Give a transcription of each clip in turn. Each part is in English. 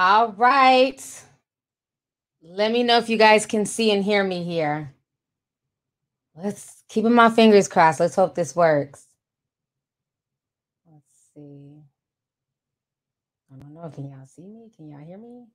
All right. Let me know if you guys can see and hear me here. Let's keeping my fingers crossed. Let's hope this works. Let's see. I don't know. Can y'all see me? Can y'all hear me?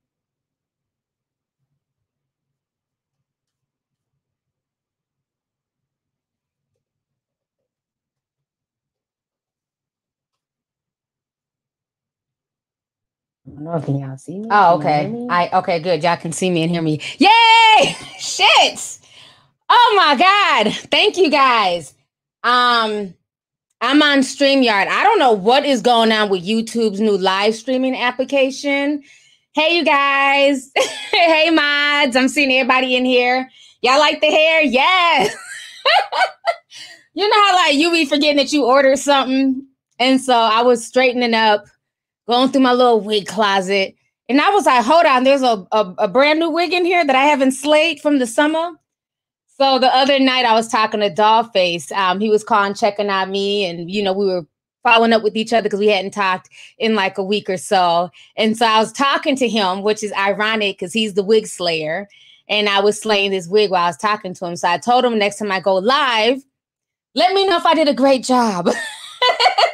I don't know. if y'all see me? Oh, Can y'all hear okay. me? I okay, good. Y'all can see me and hear me. Yay! Shit! Oh my god. Thank you guys. Um I'm on StreamYard. I don't know what is going on with YouTube's new live streaming application. Hey you guys. hey mods. I'm seeing everybody in here. Y'all like the hair? Yes. you know how like you be forgetting that you ordered something. And so I was straightening up, going through my little wig closet. And I was like, hold on, there's a, a, a brand new wig in here that I haven't slayed from the summer. So the other night I was talking to Dollface. Um, he was calling, checking on me, and you know, we were following up with each other because we hadn't talked in like a week or so. And so I was talking to him, which is ironic because he's the wig slayer. And I was slaying this wig while I was talking to him. So I told him next time I go live, let me know if I did a great job.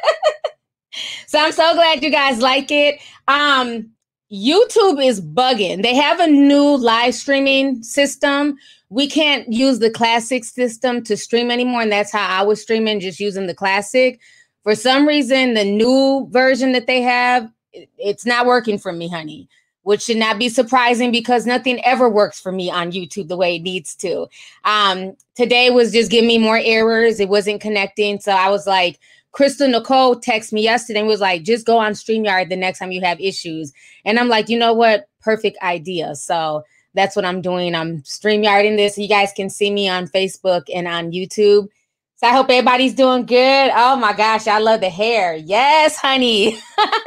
so I'm so glad you guys like it. Um, YouTube is bugging. They have a new live streaming system. We can't use the classic system to stream anymore. And that's how I was streaming, just using the classic. For some reason, the new version that they have, it's not working for me, honey, which should not be surprising because nothing ever works for me on YouTube the way it needs to. Um, today was just giving me more errors. It wasn't connecting. So I was like, Crystal Nicole texted me yesterday and was like, just go on StreamYard the next time you have issues. And I'm like, you know what? Perfect idea. So that's what I'm doing. I'm StreamYarding this. You guys can see me on Facebook and on YouTube. So I hope everybody's doing good. Oh my gosh, I love the hair. Yes, honey.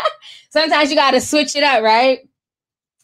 Sometimes you got to switch it up, right?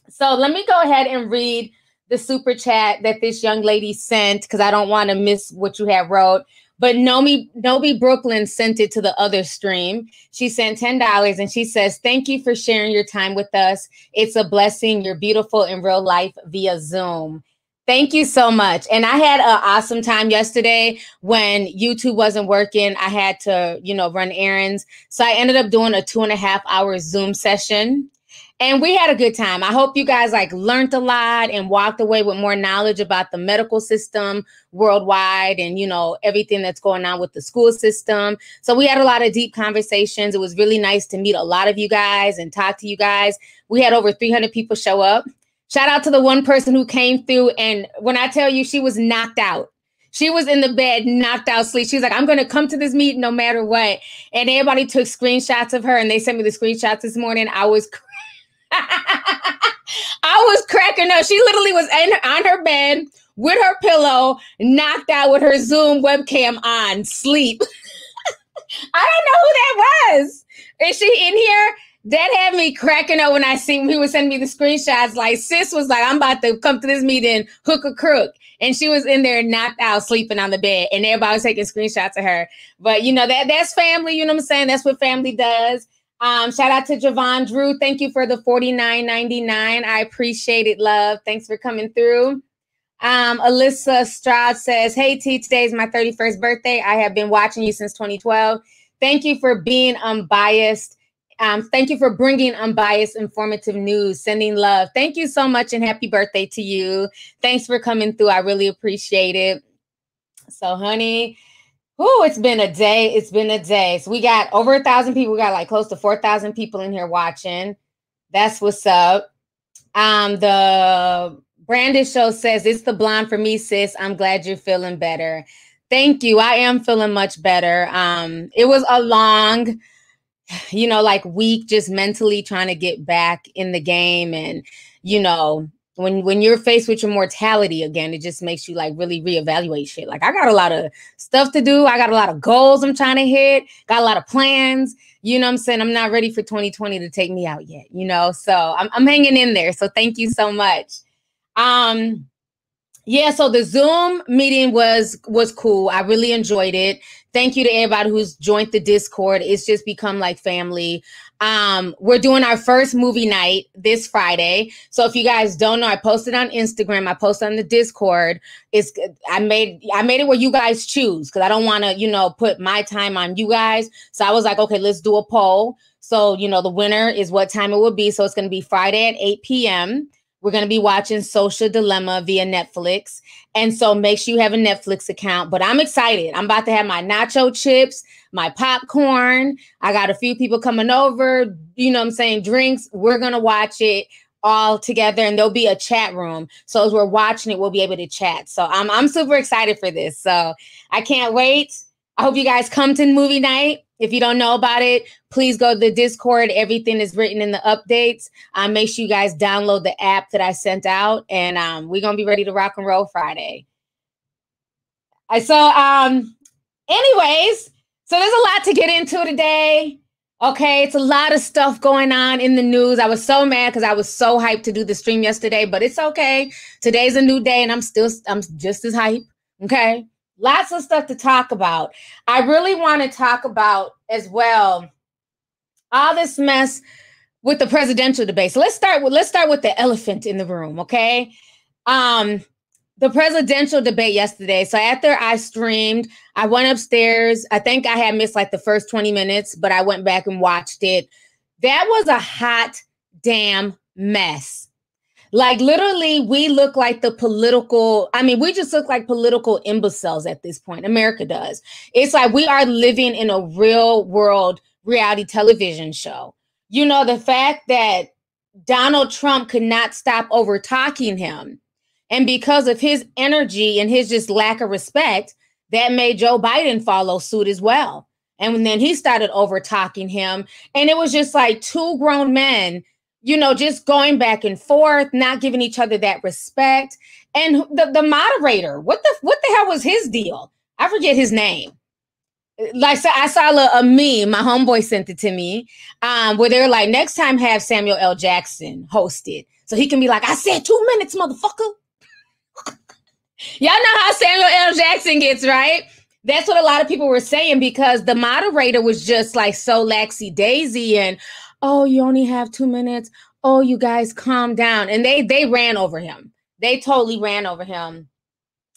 So let me go ahead and read the super chat that this young lady sent because I don't want to miss what you have wrote. But Nomi Nobi Brooklyn sent it to the other stream. She sent $10 and she says, Thank you for sharing your time with us. It's a blessing. You're beautiful in real life via Zoom. Thank you so much. And I had an awesome time yesterday when YouTube wasn't working. I had to, you know, run errands. So I ended up doing a two and a half hour Zoom session and we had a good time. I hope you guys like learned a lot and walked away with more knowledge about the medical system worldwide and you know everything that's going on with the school system. So we had a lot of deep conversations. It was really nice to meet a lot of you guys and talk to you guys. We had over 300 people show up. Shout out to the one person who came through and when I tell you she was knocked out. She was in the bed, knocked out sleep. She was like, I'm going to come to this meeting no matter what. And everybody took screenshots of her and they sent me the screenshots this morning. I was I was cracking up. She literally was in, on her bed with her pillow, knocked out with her Zoom webcam on, sleep. I don't know who that was. Is she in here? That had me cracking up when I seen he was sending me the screenshots. Like sis was like, I'm about to come to this meeting, hook a crook. And she was in there knocked out, sleeping on the bed, and everybody was taking screenshots of her. But you know, that that's family, you know what I'm saying? That's what family does. Um, shout out to Javon Drew. Thank you for the $49.99. I appreciate it, love. Thanks for coming through. Um, Alyssa Stroud says, Hey T, today is my 31st birthday. I have been watching you since 2012. Thank you for being unbiased. Um, thank you for bringing unbiased, informative news, sending love. Thank you so much and happy birthday to you. Thanks for coming through. I really appreciate it. So, honey, Oh, it's been a day. It's been a day. So we got over a thousand people. We got like close to four thousand people in here watching. That's what's up. Um, the Brandish show says it's the blonde for me, sis. I'm glad you're feeling better. Thank you. I am feeling much better. Um, it was a long, you know, like week just mentally trying to get back in the game and you know, when when you're faced with your mortality again, it just makes you like really reevaluate shit. Like I got a lot of stuff to do. I got a lot of goals I'm trying to hit. Got a lot of plans. You know what I'm saying? I'm not ready for 2020 to take me out yet, you know? So I'm, I'm hanging in there. So thank you so much. Um, yeah, so the Zoom meeting was was cool. I really enjoyed it. Thank you to everybody who's joined the Discord. It's just become like family. Um, we're doing our first movie night this Friday. So if you guys don't know, I posted on Instagram, I posted on the Discord. It's I made I made it where you guys choose because I don't want to, you know, put my time on you guys. So I was like, okay, let's do a poll. So, you know, the winner is what time it will be. So it's going to be Friday at 8 p.m. We're going to be watching Social Dilemma via Netflix. And so make sure you have a Netflix account. But I'm excited. I'm about to have my nacho chips, my popcorn. I got a few people coming over, you know I'm saying, drinks. We're going to watch it all together and there'll be a chat room. So as we're watching it, we'll be able to chat. So I'm I'm super excited for this. So I can't wait. I hope you guys come to movie night. If you don't know about it, please go to the Discord. Everything is written in the updates. Um, make sure you guys download the app that I sent out, and um, we're gonna be ready to rock and roll Friday. I saw. Um, anyways, so there's a lot to get into today. Okay, it's a lot of stuff going on in the news. I was so mad because I was so hyped to do the stream yesterday, but it's okay. Today's a new day, and I'm still I'm just as hyped. Okay. Lots of stuff to talk about. I really want to talk about as well all this mess with the presidential debate. So let's start with let's start with the elephant in the room, okay? Um the presidential debate yesterday. So after I streamed, I went upstairs. I think I had missed like the first 20 minutes, but I went back and watched it. That was a hot damn mess. Like literally, we look like the political. I mean, we just look like political imbeciles at this point. America does. It's like we are living in a real world reality television show. You know, the fact that Donald Trump could not stop over talking him. And because of his energy and his just lack of respect, that made Joe Biden follow suit as well. And then he started over talking him. And it was just like two grown men you know, just going back and forth, not giving each other that respect. And the, the moderator, what the what the hell was his deal? I forget his name. Like so I saw a, a meme, my homeboy sent it to me, um, where they're like, next time have Samuel L. Jackson hosted. So he can be like, I said two minutes, motherfucker. Y'all know how Samuel L. Jackson gets, right? That's what a lot of people were saying because the moderator was just like so laxy daisy and oh, you only have two minutes. Oh, you guys calm down. And they they ran over him. They totally ran over him.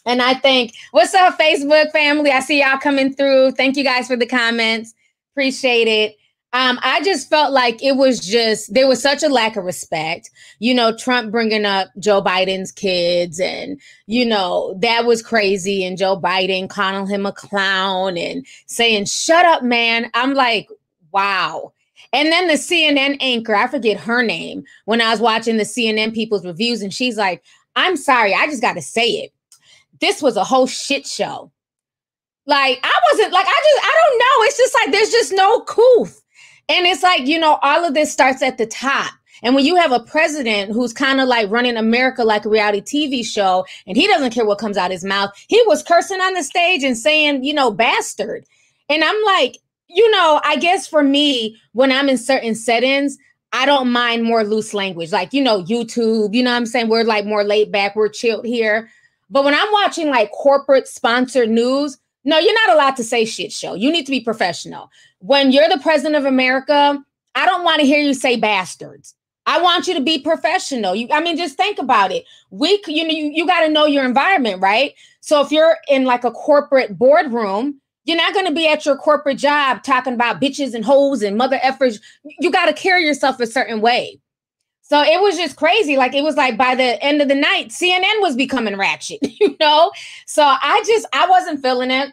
And I think, what's up, Facebook family? I see y'all coming through. Thank you guys for the comments. Appreciate it. Um, I just felt like it was just there was such a lack of respect. You know, Trump bringing up Joe Biden's kids, and you know that was crazy. And Joe Biden calling him a clown and saying, "Shut up, man." I'm like, wow. And then the CNN anchor, I forget her name, when I was watching the CNN people's reviews, and she's like, I'm sorry, I just got to say it. This was a whole shit show. Like, I wasn't like, I just, I don't know. It's just like, there's just no coof. And it's like, you know, all of this starts at the top. And when you have a president who's kind of like running America like a reality TV show, and he doesn't care what comes out his mouth, he was cursing on the stage and saying, you know, bastard. And I'm like, you know, I guess for me, when I'm in certain settings, I don't mind more loose language, like, you know, YouTube, you know I'm saying? We're like more laid back, we're chilled here. But when I'm watching like corporate sponsored news, no, you're not allowed to say shit show. You need to be professional. When you're the president of America, I don't want to hear you say bastards. I want you to be professional. You, I mean, just think about it. We, you know, you, you got to know your environment, right? So if you're in like a corporate boardroom, you're not going to be at your corporate job talking about bitches and hoes and mother effers. You got to carry yourself a certain way. So it was just crazy. Like it was like by the end of the night, CNN was becoming ratchet, you know? So I just, I wasn't feeling it.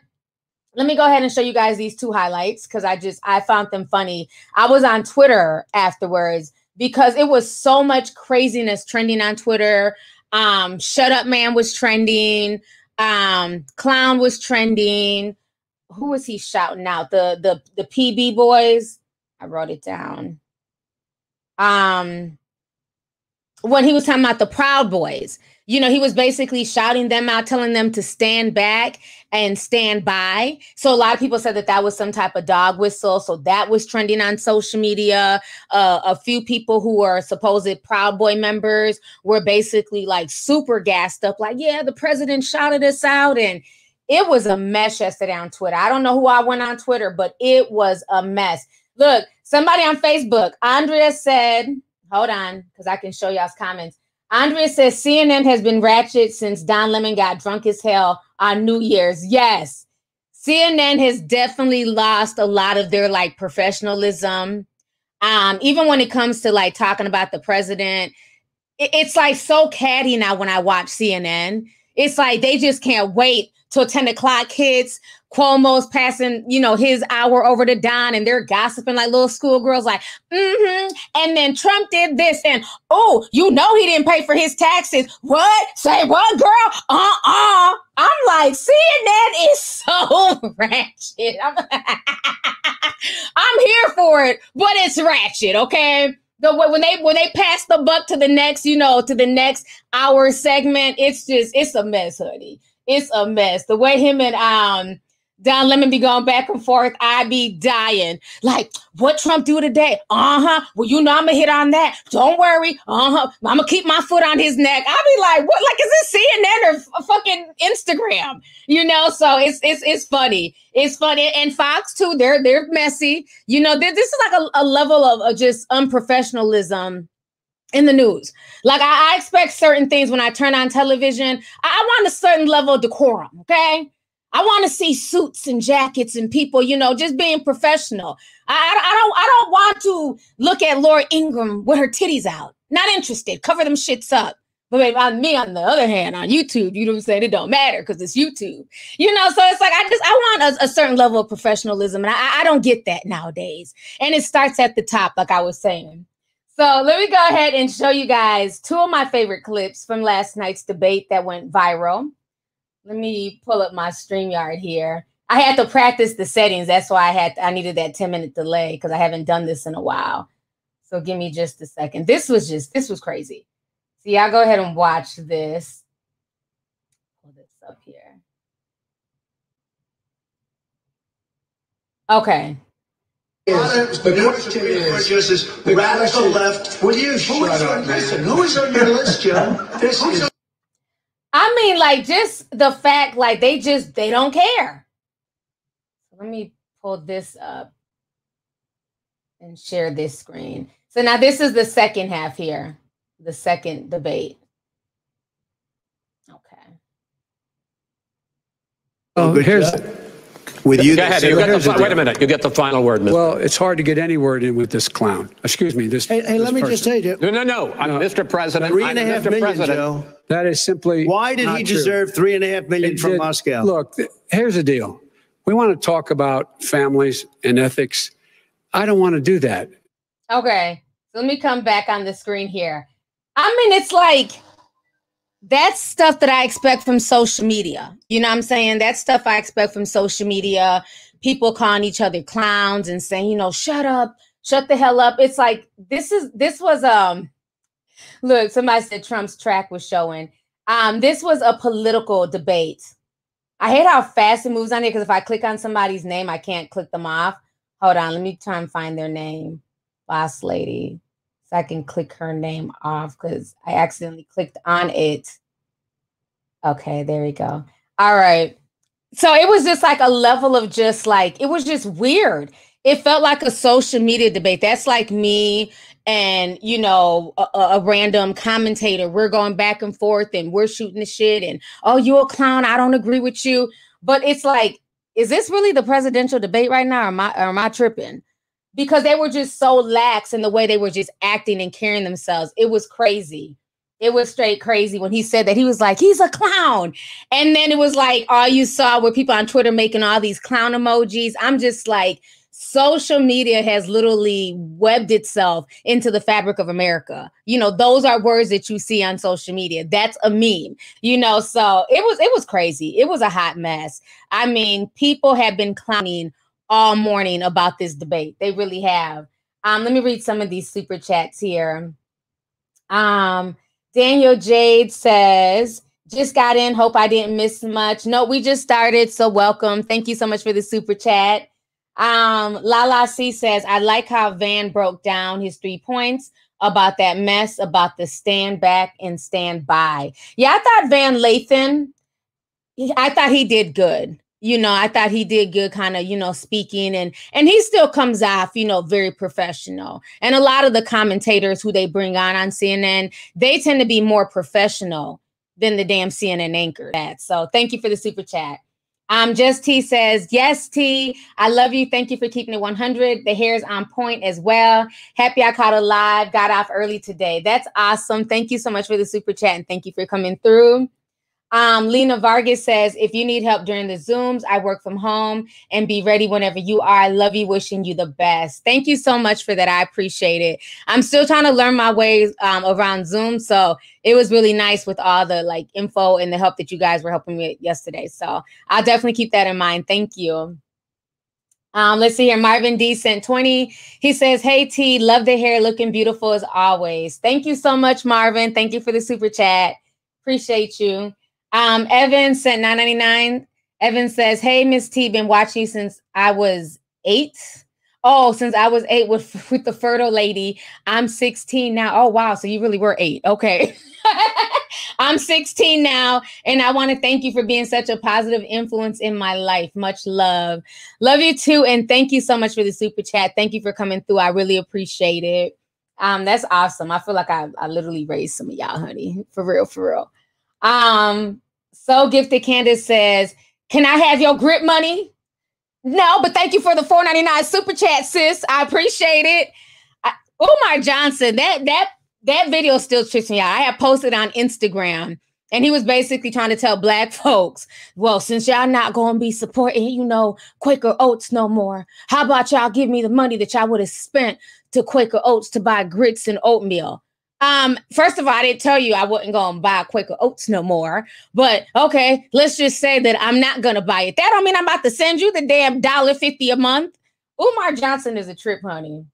Let me go ahead and show you guys these two highlights because I just, I found them funny. I was on Twitter afterwards because it was so much craziness trending on Twitter. Um, Shut Up Man was trending. Um, Clown was trending who was he shouting out? The the the PB boys. I wrote it down. Um when he was talking about the Proud Boys, you know, he was basically shouting them out, telling them to stand back and stand by. So a lot of people said that that was some type of dog whistle. So that was trending on social media. Uh, a few people who are supposed Proud Boy members were basically like super gassed up, like, yeah, the president shouted us out. And it was a mess yesterday on Twitter. I don't know who I went on Twitter, but it was a mess. Look, Somebody on Facebook, Andrea said, hold on, because I can show y'all's comments. Andrea says CNN has been ratchet since Don Lemon got drunk as hell on New Year's. Yes. CNN has definitely lost a lot of their like professionalism. Um, even when it comes to like talking about the president, it, it's like so catty now when I watch CNN. It's like they just can't wait till 10 o'clock hits. Cuomo's passing, you know, his hour over to Don and they're gossiping like little schoolgirls, like, mm-hmm. And then Trump did this, and oh, you know he didn't pay for his taxes. What? Say what, girl? Uh-uh. I'm like, seeing that is so ratchet. I'm, I'm here for it, but it's ratchet, okay? The when they when they pass the buck to the next, you know, to the next hour segment, it's just it's a mess, honey. It's a mess. The way him and um Don Lemon be going back and forth. I be dying. Like, what Trump do today? Uh-huh. Well, you know I'm gonna hit on that. Don't worry. Uh-huh. I'm gonna keep my foot on his neck. I'll be like, what? Like, is this CNN or fucking Instagram? You know, so it's it's it's funny. It's funny. And Fox too, they're they're messy. You know, this is like a, a level of, of just unprofessionalism in the news. Like I, I, expect certain things when I turn on television. I, I want a certain level of decorum. Okay. I want to see suits and jackets and people, you know, just being professional. I, I, don't I don't want to look at Laura Ingraham with her titties out. Not interested. Cover them shits up. But on me, on the other hand, on YouTube, you know what I'm saying? It don't matter because it's YouTube. You know, so it's like I just I want a, a certain level of professionalism, and I, I don't get that nowadays. And it starts at the top, like I was saying. So let me go ahead and show you guys two of my favorite clips from last night's debate that went viral. Let me pull up my StreamYard here. I had to practice the settings. That's why I had I needed that 10 minute delay because I haven't done this in a while. So give me just a second. This was just this was crazy. See, I'll go ahead and watch this. Pull this up here. Okay. The question is, is the radical left. Will you shut up, Listen, who is on your list, Joe? This is. I mean, like, just the fact, like, they just they don't care. Let me pull this up and share this screen. So now this is the second half here, the second debate. Okay. Oh, here's with you. Go ahead. You get the, wait a minute. You get the final word, Mr. Well, it's hard to get any word in with this clown. Excuse me. This. Hey, hey this let me person. just say, Joe. No, no, no. I'm Mr. President. Three and a half Mr. million, President. Joe. That is simply. Why did he true. deserve three and a half million It from did- Moscow? Look, th- here's the deal. We want to talk about families and ethics. I don't want to do that. Okay. So let me come back on the screen here. I mean, it's like that's stuff that I expect from social media. You know what I'm saying? That's stuff I expect from social media. People calling each other clowns and saying, you know, shut up, shut the hell up. It's like this is this was um look, somebody said Trump's track was showing. Um, this was a political debate. I hate how fast it moves on here because if I click on somebody's name, I can't click them off. Hold on, let me try and find their name. Boss lady. So I can click her name off because I accidentally clicked on it. Okay, there we go. All right. So it was just like a level of just like, it was just weird. It felt like a social media debate. That's like me and, you know, a, a random commentator. We're going back and forth and we're shooting the shit and, oh, you a clown. I don't agree with you. But it's like, is this really the presidential debate right now? Or am I, or am I tripping? Because they were just so lax in the way they were just acting and carrying themselves. It was crazy. It was straight crazy when he said that. He was like, he's a clown. And then it was like, all you saw were people on Twitter making all these clown emojis. I'm just like, social media has literally webbed itself into the fabric of America. You know, those are words that you see on social media. That's a meme. You know, so it was it was crazy. It was a hot mess. I mean, people have been clowning all morning about this debate. They really have. Um, let me read some of these super chats here. Um, Daniel Jade says, just got in. Hope I didn't miss much. No, we just started. So welcome. Thank you so much for the super chat. Um, Lala C says, I like how Van broke down his three points about that mess, about the stand back and stand by. Yeah, I thought Van Lathan, I thought he did good. You know, I thought he did good kind of, you know, speaking and and he still comes off, you know, very professional. And a lot of the commentators who they bring on on CNN, they tend to be more professional than the damn CNN anchor. So thank you for the super chat. Um, Just T says, Yes, T, I love you. Thank you for keeping it 100. The hair is on point as well. Happy I caught a live, got off early today. That's awesome. Thank you so much for the super chat and thank you for coming through. Um, Lena Vargas says, if you need help during the Zooms, I work from home and be ready whenever you are. I love you, wishing you the best. Thank you so much for that. I appreciate it. I'm still trying to learn my ways um, around Zoom. So it was really nice with all the like info and the help that you guys were helping me yesterday. So I'll definitely keep that in mind. Thank you. Um, let's see here. Marvin D sent 20. He says, Hey T, love the hair, looking beautiful as always. Thank you so much, Marvin. Thank you for the super chat. Appreciate you. Um, Evan sent 999. Evan says, Hey, Miss T, been watching you since I was eight. Oh, since I was eight with, with the fertile lady, I'm 16 now. Oh, wow. So you really were eight. Okay. I'm 16 now, and I want to thank you for being such a positive influence in my life. Much love. Love you too. And thank you so much for the super chat. Thank you for coming through. I really appreciate it. Um, that's awesome. I feel like I, I literally raised some of y'all, honey. For real, for real. Um, so gifted Candace says, Can I have your grip money? No, but thank you for the 499 super chat, sis. I appreciate it. I, Umar Johnson, that that that video still trips me out. I have posted on Instagram, and he was basically trying to tell black folks, well, since y'all not gonna be supporting, you know, Quaker Oats no more, how about y'all give me the money that y'all would have spent to Quaker Oats to buy grits and oatmeal? Um, first of all, I didn't tell you I wasn't gonna buy Quaker Oats no more. But okay, let's just say that I'm not gonna buy it. That don't mean I'm about to send you the damn dollar fifty a month. Umar Johnson is a trip, honey.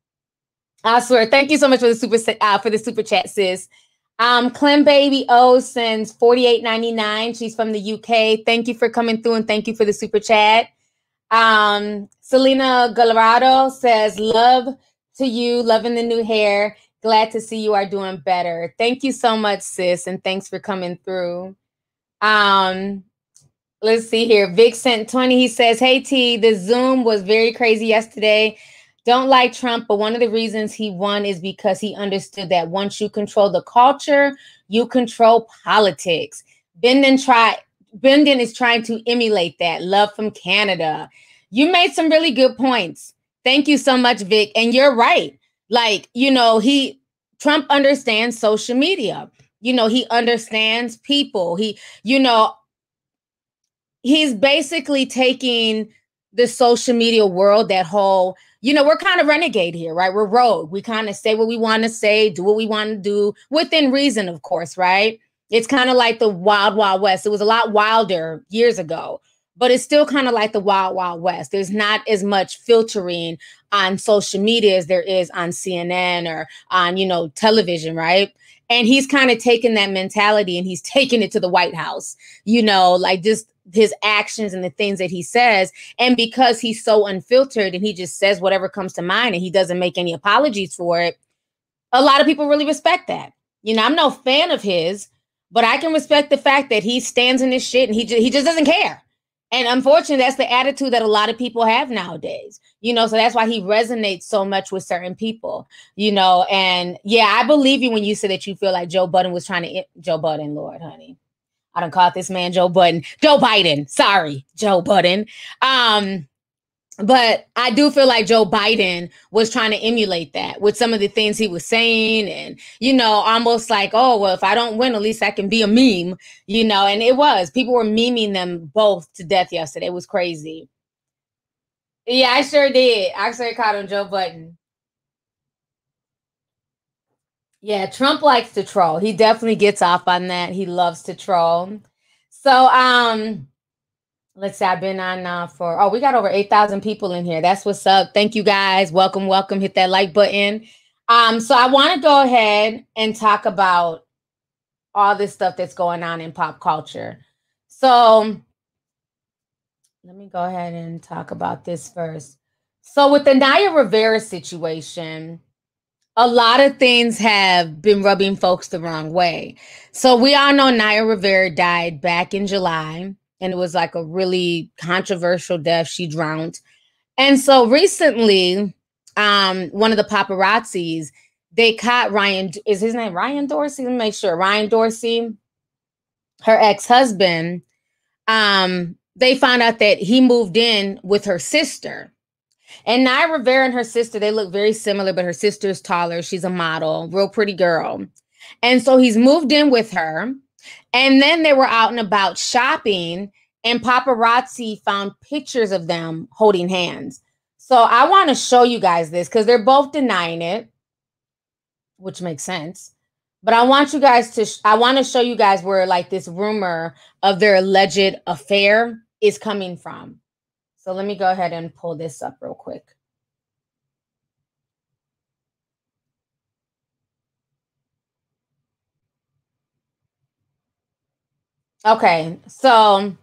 I swear. Thank you so much for the super uh, for the super chat, sis. Um, Clem Baby O sends forty eight ninety nine. She's from the UK. Thank you for coming through and thank you for the super chat. Um, Selena Gallardo says love to you, loving the new hair. Glad to see you are doing better. Thank you so much, sis, and thanks for coming through. Um, let's see here. Vic sent 20. He says, Hey T, the Zoom was very crazy yesterday. Don't like Trump, but one of the reasons he won is because he understood that once you control the culture, you control politics. Benden try Benden is trying to emulate that. Love from Canada. You made some really good points. Thank you so much, Vic. And you're right. Like, you know, he Trump understands social media. You know, he understands people. He, you know, he's basically taking the social media world, that whole, you know, we're kind of renegade here, right? We're rogue. We kind of say what we want to say, do what we want to do within reason, of course, right? It's kind of like the wild, wild west. It was a lot wilder years ago but it's still kind of like the wild wild west. There's not as much filtering on social media as there is on cnn or on you know television right? And he's kind of taken that mentality and he's taken it to the white house you know like just his actions and the things that he says. And because he's so unfiltered and he just says whatever comes to mind and he doesn't make any apologies for it a lot of people really respect that. You know i'm no fan of his but i can respect the fact that he stands in his shit and he just, he just doesn't care and unfortunately, that's the attitude that a lot of people have nowadays. You know, so that's why he resonates so much with certain people. You know, and yeah, I believe you when you say that you feel like Joe Budden was trying to Joe Budden, Lord, honey. I don't call this man Joe Budden. Joe Biden. Sorry, Joe Budden. Um, but I do feel like Joe Biden was trying to emulate that with some of the things he was saying, and you know, almost like, oh, well, if I don't win, at least I can be a meme, you know. And it was people were memeing them both to death yesterday. It was crazy. Yeah, I sure did. I sure caught on Joe Budden. Yeah, Trump likes to troll. He definitely gets off on that. He loves to troll. So, um, Let's say I've been on now for oh, we got over 8,000 people in here. That's what's up. Thank you guys. Welcome, welcome. Hit that like button. Um, so I want to go ahead and talk about all this stuff that's going on in pop culture. So let me go ahead and talk about this first. So with the Naya Rivera situation, a lot of things have been rubbing folks the wrong way. So we all know Naya Rivera died back in July and it was like a really controversial death. She drowned. And so recently, um, one of the paparazzis, they caught Ryan, is his name Ryan Dorsey? Let me make sure. Ryan Dorsey, her ex-husband, um, they found out that he moved in with her sister. And Naya Rivera and her sister, they look very similar, but her sister's taller. She's a model, real pretty girl. And so he's moved in with her. And then they were out and about shopping, and paparazzi found pictures of them holding hands. So I want to show you guys this because they're both denying it, which makes sense. But I want you guys to, sh- I want to show you guys where like this rumor of their alleged affair is coming from. So let me go ahead and pull this up real quick. Okay, so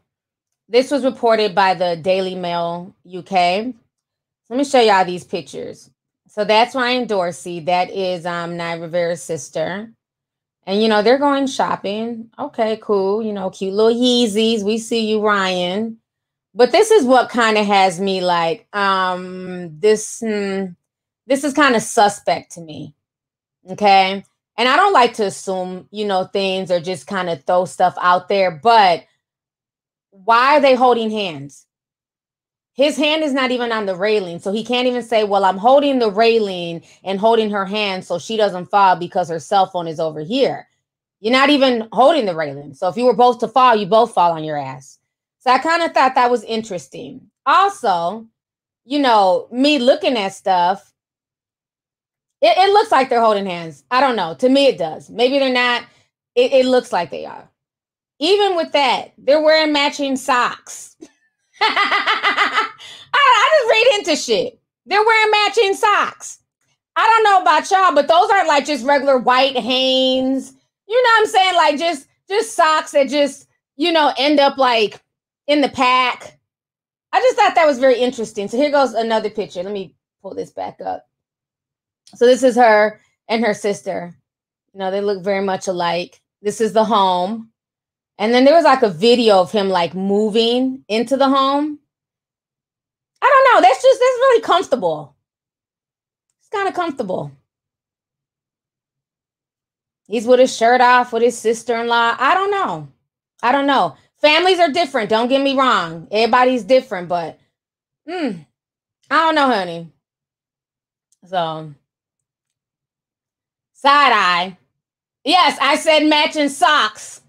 this was reported by the Daily Mail UK. Let me show y'all these pictures. So that's Ryan Dorsey. That is um Naya Rivera's sister. And you know, they're going shopping. Okay, cool. You know, cute little Yeezys. We see you, Ryan. But this is what kind of has me like, um, this hmm, this is kind of suspect to me. Okay. And I don't like to assume, you know, things or just kind of throw stuff out there, but why are they holding hands? His hand is not even on the railing. So he can't even say, Well, I'm holding the railing and holding her hand so she doesn't fall because her cell phone is over here. You're not even holding the railing. So if you were both to fall, you both fall on your ass. So I kind of thought that was interesting. Also, you know, me looking at stuff, it, it, looks like they're holding hands. I don't know. To me, it does. Maybe they're not. It, it looks like they are. Even with that, they're wearing matching socks. I, I just read into shit. They're wearing matching socks. I don't know about y'all, but those aren't like just regular white Hanes. You know what I'm saying? Like just just socks that just, you know, end up like in the pack. I just thought that was very interesting. So here goes another picture. Let me pull this back up. So this is her and her sister. You know, they look very much alike. This is the home. And then there was like a video of him like moving into the home. I don't know. That's just that's really comfortable. It's kind of comfortable. He's with his shirt off with his sister-in-law. I don't know. I don't know. Families are different. Don't get me wrong. Everybody's different, but mm, I don't know, honey. So side eye. Yes, I said matching socks.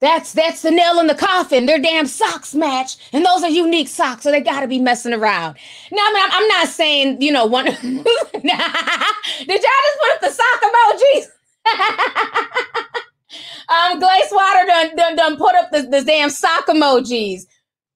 That's that's the nail in the coffin. Their damn socks match, and those are unique socks, so they got to be messing around. Now, I mean, I'm, not saying you know one. Did y'all just put up the sock emojis? um, Glace Water done, done, done put up the, the damn sock emojis.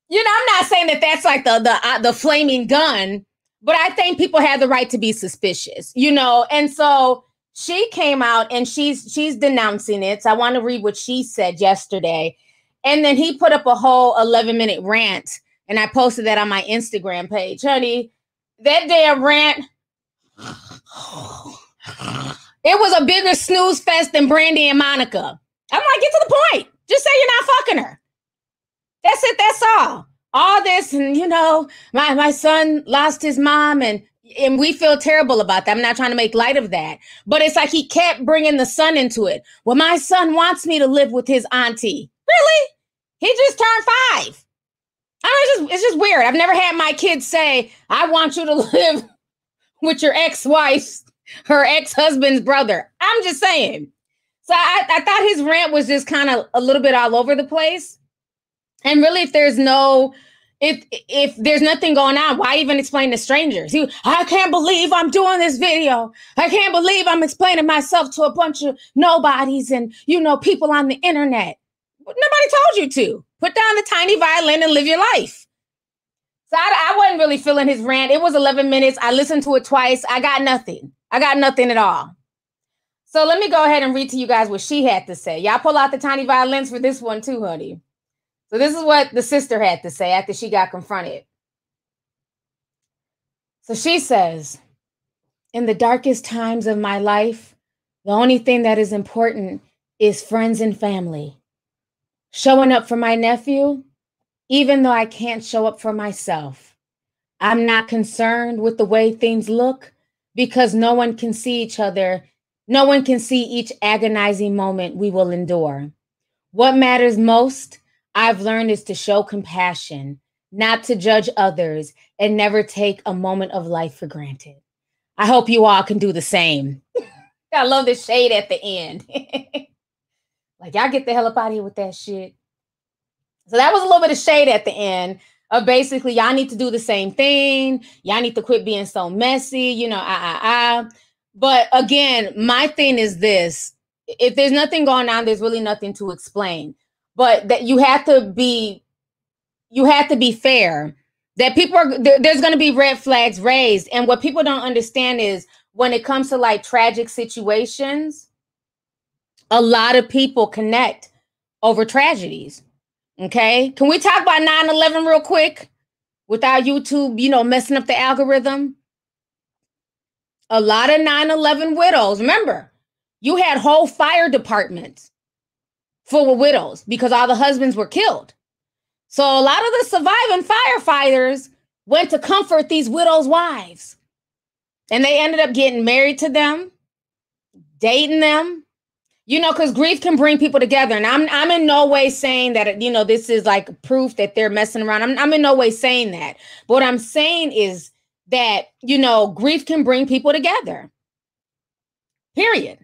You know, I'm not saying that that's like the the uh, the flaming gun, but I think people have the right to be suspicious. You know, and so she came out and she's she's denouncing it. So I want to read what she said yesterday. And then he put up a whole 11 minute rant and I posted that on my Instagram page. Honey, that damn rant it was a bigger snooze fest than Brandy and Monica. I'm like, get to the point. Just say you're not fucking her. That's it. That's all. All this, and you know, my my son lost his mom, and and we feel terrible about that. I'm not trying to make light of that, but it's like he kept bringing the son into it. Well, my son wants me to live with his auntie. Really? He just turned five. I mean, it's just it's just weird. I've never had my kids say, "I want you to live with your ex-wife's, her ex-husband's brother." I'm just saying. So I, I thought his rant was just kind of a little bit all over the place. And really, if there's no if if there's nothing going on, why even explain to strangers? You, I can't believe I'm doing this video. I can't believe I'm explaining myself to a bunch of nobodies and you know people on the internet. Nobody told you to. Put down the tiny violin and live your life. So I, I wasn't really feeling his rant. It was 11 minutes. I listened to it twice. I got nothing. I got nothing at all. So let me go ahead and read to you guys what she had to say. Y'all pull out the tiny violins for this one too, honey. So this is what the sister had to say after she got confronted. So she says, In the darkest times of my life, the only thing that is important is friends and family. Showing up for my nephew, even though I can't show up for myself. I'm not concerned with the way things look because no one can see each other. No one can see each agonizing moment we will endure. What matters most, I've learned, is to show compassion, not to judge others, and never take a moment of life for granted. I hope you all can do the same. I love the shade at the end. like, y'all get the hell up out of here with that shit. So that was a little bit of shade at the end of basically y'all need to do the same thing. Y'all need to quit being so messy, you know, ah, ah, ah. But again, my thing is this if there's nothing going on, there's really nothing to explain. But that you have to be, you have to be fair. That people are there, there's going to be red flags raised, and what people don't understand is when it comes to like tragic situations, a lot of people connect over tragedies. Okay. Can we talk about 9 11 real quick without YouTube, you know, messing up the algorithm? A lot of 9 11 widows. Remember, you had whole fire departments of widows because all the husbands were killed. So a lot of the surviving firefighters went to comfort these widows' wives. And they ended up getting married to them, dating them, you know because grief can bring people together. And i'm i'm in no way saying that you know this is like proof that they're messing around. I'm, I'm in no way saying that. But what i'm saying is that you know grief can bring people together. Period.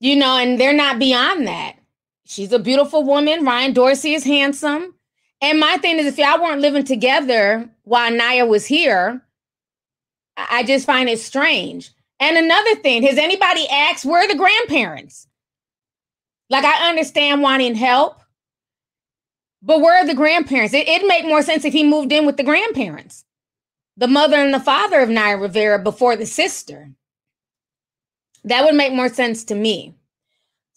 You know and they're not beyond that she's a beautiful woman ryan dorsey is handsome and my thing is if y'all weren't living together while naya was here i just find it strange and another thing has anybody asked where are the grandparents like I understand wanting help, but where are the grandparents? It, it'd make more sense if he moved in with the grandparents, the mother and the father of Naya Rivera before the sister. That would make more sense to me.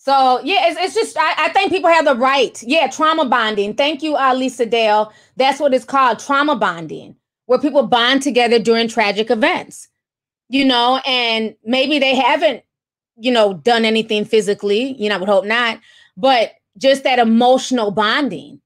So yeah, it's, it's just I, I, think people have the right. Yeah, trauma bonding. Thank you, uh, Lisa Dale. That's what it's called, trauma bonding, where people bond together during tragic events. You know, and maybe they haven't you know, done anything physically, you know, I would hope not, but just that emotional bonding.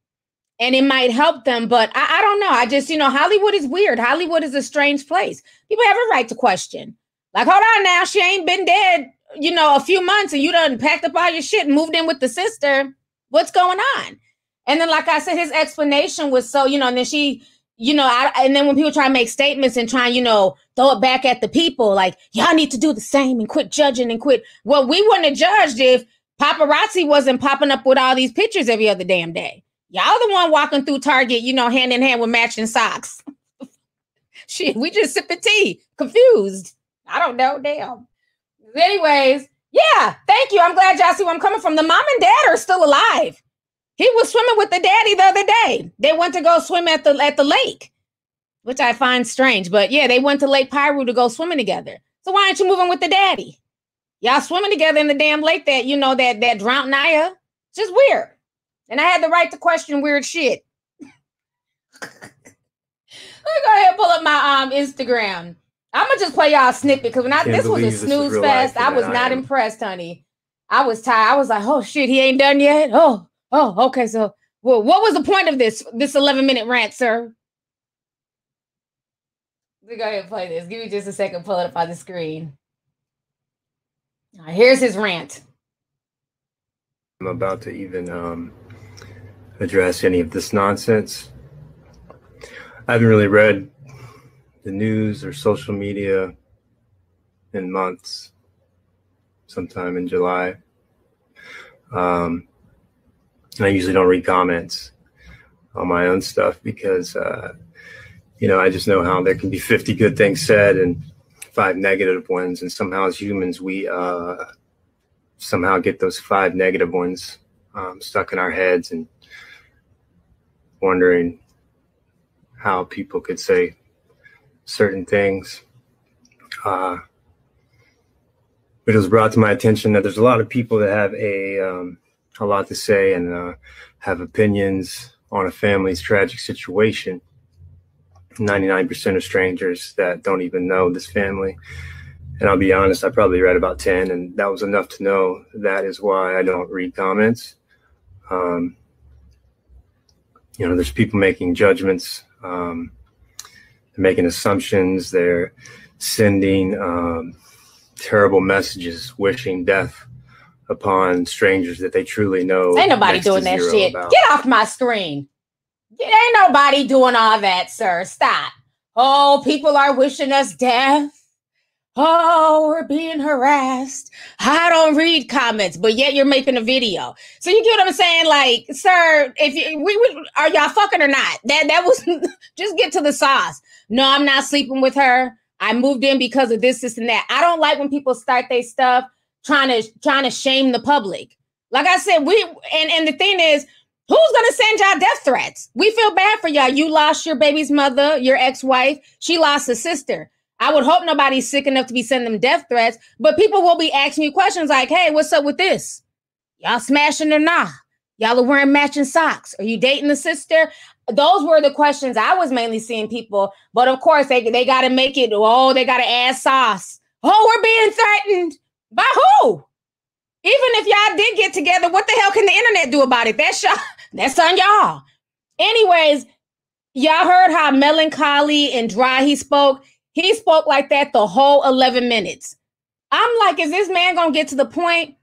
And it might help them, but I, I, don't know. I just, you know, Hollywood is weird. Hollywood is a strange place. People have a right to question. Like, hold on now, she ain't been dead, you know, a few months and you done packed up all your shit and moved in with the sister. What's going on? And then, like I said, his explanation was so, you know, and then she you know, I, and then when people try to make statements and try, you know, throw it back at the people, like y'all need to do the same and quit judging and quit. Well, we wouldn't have judged if paparazzi wasn't popping up with all these pictures every other damn day. Y'all the one walking through Target, you know, hand in hand with matching socks. Shit, we just sipping tea, confused. I don't know, damn. Anyways, yeah, thank you. I'm glad y'all see where I'm coming from. The mom and dad are still alive. He was swimming with the daddy the other day. They went to go swim at the at the lake, which I find strange. But yeah, they went to Lake Piru to go swimming together. So why aren't you moving with the daddy? Y'all swimming together in the damn lake that you know that that drowned Naya. It's just weird. And I had the right to question weird shit. Let me go ahead and pull up my um Instagram. I'm gonna just play y'all a snippet because when I Can't this was a snooze fest, I was not impressed, honey. I was tired. I was like, oh shit, he ain't done yet. Oh, Oh, okay. So, well, what was the point of this this 11 minute rant, sir? Let me go ahead and play this. Give me just a second. Pull it up on the screen. Right, here's his rant. I'm about to even um, address any of this nonsense. I haven't really read the news or social media in months, sometime in July. Um, I usually don't read comments on my own stuff because, uh, you know, I just know how there can be 50 good things said and five negative ones. And somehow as humans, we uh, somehow get those five negative ones um, stuck in our heads and wondering how people could say certain things. Uh, it was brought to my attention that there's a lot of people that have a um, a lot to say and uh, have opinions on a family's tragic situation. 99% of strangers that don't even know this family. And I'll be honest, I probably read about 10, and that was enough to know that is why I don't read comments. Um, you know, there's people making judgments, um, they're making assumptions, they're sending um, terrible messages, wishing death upon strangers that they truly know. Ain't nobody doing that shit. About. Get off my screen. Ain't nobody doing all that, sir. Stop. Oh, people are wishing us death. Oh, we're being harassed. I don't read comments, but yet you're making a video. So you get what I'm saying? Like, sir, if you, we would, are y'all fucking or not? That that was just get to the sauce. No, I'm not sleeping with her. I moved in because of this, this, and that. I don't like when people start their stuff trying to trying to shame the public. Like I said, we and and the thing is, who's gonna send y'all death threats? We feel bad for y'all. You lost your baby's mother, your ex-wife. She lost a sister. I would hope nobody's sick enough to be sending them death threats, but people will be asking you questions like, hey, what's up with this? Y'all smashing or not? Y'all are wearing matching socks. Are you dating the sister? Those were the questions I was mainly seeing people. But of course, they, they got to make it, oh, they got to add sauce. Oh, we're being threatened. By who? Even if y'all did get together, what the hell can the internet do about it? That's y'all, that's on y'all. Anyways, y'all heard how melancholy and dry he spoke. He spoke like that the whole 11 minutes. I'm like, is this man gonna get to the point?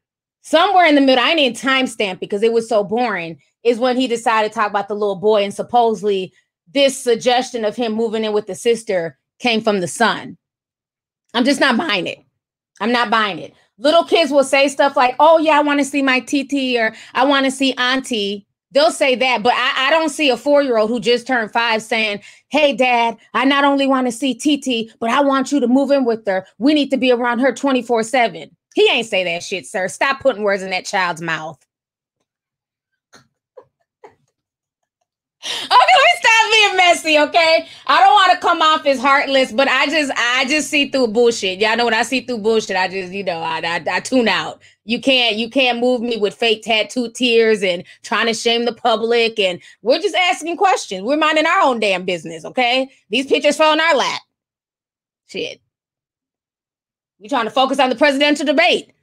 Somewhere in the middle, I need timestamp because it was so boring. Is when he decided to talk about the little boy, and supposedly this suggestion of him moving in with the sister came from the son. I'm just not buying it. I'm not buying it. Little kids will say stuff like, "Oh yeah, I want to see my TT," or "I want to see Auntie," They'll say that, but I, I don't see a four year old who just turned five saying, Hey, dad, I not only want to see TT, but I want you to move in with her. We need to be around her 24 7. He ain't say that shit, sir. Stop putting words in that child's mouth. Okay, let me stop being messy, okay? I don't want to come off as heartless, but I just I just see through bullshit. Y'all know when I see through bullshit, I just, you know, I, I, I tune out. You can't you can't move me with fake tattoo tears and trying to shame the public. And we're just asking questions. We're minding our own damn business, okay? These pictures fall in our lap. Shit. We trying to focus on the presidential debate.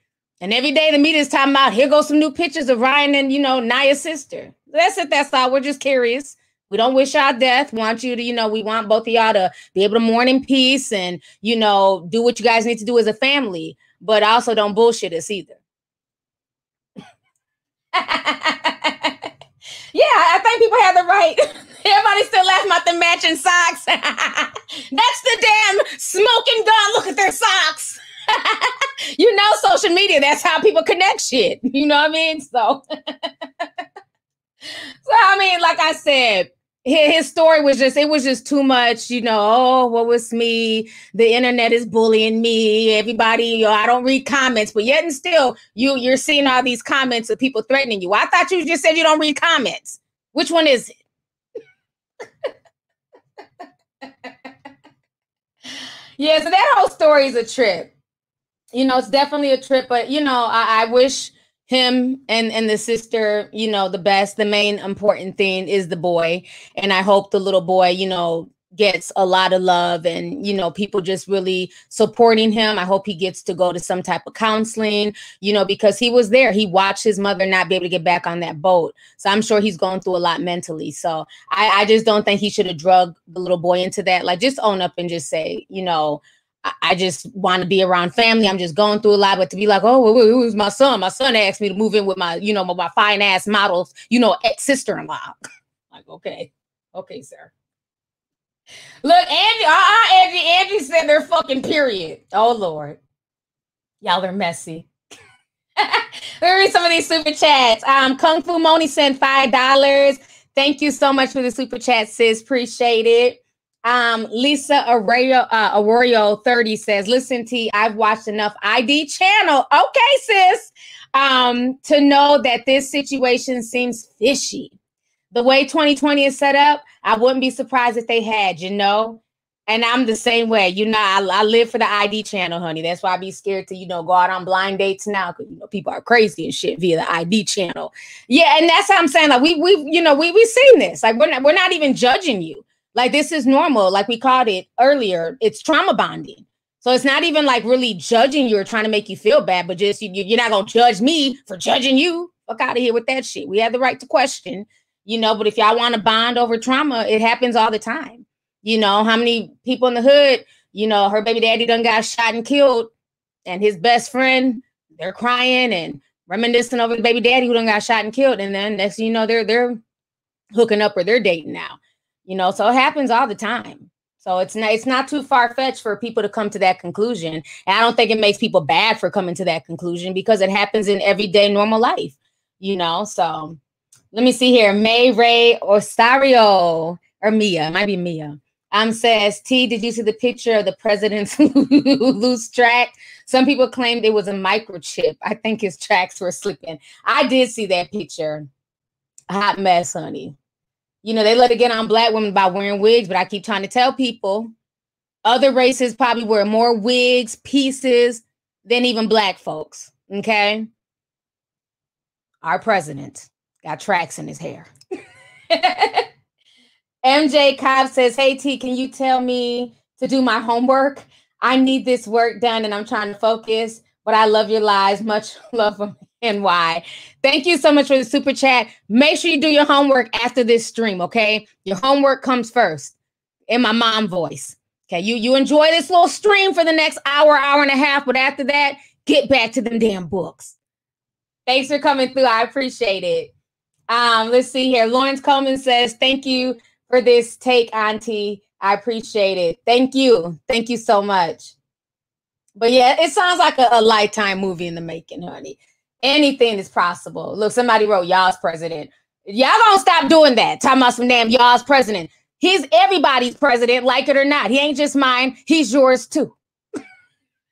And every day the media's talking about here goes some new pictures of Ryan and you know Naya's sister. That's it. That's all. We're just curious. We don't wish y'all death. Want you to, you know, we want both of y'all to be able to mourn in peace and, you know, do what you guys need to do as a family, but also don't bullshit us either. yeah, I think people have the right. Everybody's still laughing about the matching socks. That's the damn smoking gun. Look at their socks. you know, social media, that's how people connect shit. You know what I mean? So so I mean, like I said, his story was just it was just too much you know oh what was me? The internet is bullying me. Everybody you know, i don't read comments but yet and still you you're seeing all these comments of people threatening you. I thought you just said you don't read comments. Which one is it? Yeah so that whole story is a trip. You know it's definitely a trip but you know i, I wish him and and the sister you know the best. The main important thing is the boy. And i hope the little boy you know gets a lot of love and you know people just really supporting him. I hope he gets to go to some type of counseling you know because he was there. He watched his mother not be able to get back on that boat. So i'm sure he's going through a lot mentally. So i i just don't think he should have drugged the little boy into that. Like just own up and just say you know I just want to be around family. I'm just going through a lot, but to be like, oh, was my son. My son asked me to move in with my, you know, my, my fine ass models, you know, ex sister in law. like, okay, okay, sir. Look, Angie, uh-uh, Angie, Angie said they're fucking period. Oh Lord, y'all are messy. Let me read some of these super chats. Um, Kung Fu Moni sent five dollars. Thank you so much for the super chat, sis. Appreciate it. Um, Lisa Arroyo, uh, Arroyo 30 says, listen, T, I've watched enough ID channel. Okay, sis. Um, to know that this situation seems fishy. The way 2020 is set up, I wouldn't be surprised if they had, you know. And I'm the same way. You know, I, I, live for the ID channel, honey. That's why I be scared to, you know, go out on blind dates now because you know people are crazy and shit via the ID channel. Yeah, and that's how I'm saying. Like we we you know we we seen this. Like we're not we're not even judging you. Like this is normal, like we called it earlier. It's trauma bonding. So it's not even like really judging you or trying to make you feel bad, but just you, you're not gonna judge me for judging you. Fuck out of here with that shit. We have the right to question. you know, but if y'all want to bond over trauma, it happens all the time. You know, how many people in the hood, you know, her baby daddy done got shot and killed, and his best friend, they're crying and reminiscing over the baby daddy who done got shot and killed. And then next you know, they're they're hooking up or they're dating now. You know, so it happens all the time. So it's not it's not too far fetched for people to come to that conclusion. And I don't think it makes people bad for coming to that conclusion because it happens in everyday normal life, you know. So let me see here. May Ray Osario or Mia, might be Mia. Um says T, did you see the picture of the president's loose track? Some people claimed it was a microchip. I think his tracks were slipping. I did see that picture. Hot mess, honey. You know, they let it get on black women by wearing wigs, but I keep trying to tell people other races probably wear more wigs, pieces than even black folks. Okay. Our president got tracks in his hair. MJ Cobb says, Hey T, can you tell me to do my homework? I need this work done and I'm trying to focus, but I love your lies. Much love and why. Thank you so much for the super chat. Make sure you do your homework after this stream, okay? Your homework comes first in my mom voice. Okay, you you enjoy this little stream for the next hour, hour and a half, but after that, get back to them damn books. Thanks for coming through. I appreciate it. Um, let's see here. Lawrence Coleman says, Thank you for this take, Auntie. I appreciate it. Thank you. Thank you so much. But yeah, it sounds like a, a lifetime movie in the making, honey. Anything is possible. Look, somebody wrote y'all's president. Y'all don't stop doing that. Talking about some damn y'all's president. He's everybody's president, like it or not. He ain't just mine, he's yours too.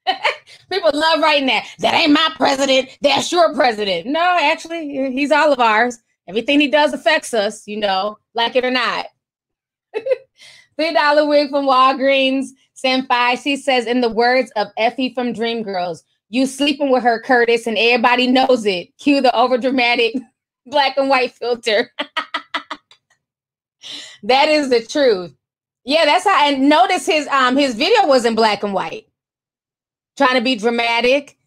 People love writing that. That ain't my president. That's your president. No, actually, he's all of ours. Everything he does affects us, you know, like it or not. Three dollar wig from Walgreens. Senpai, she says, in the words of Effie from Dreamgirls, you sleeping with her, Curtis, and everybody knows it. Cue the overdramatic black and white filter. that is the truth. Yeah, that's how. And notice his um his video was in black and white, trying to be dramatic,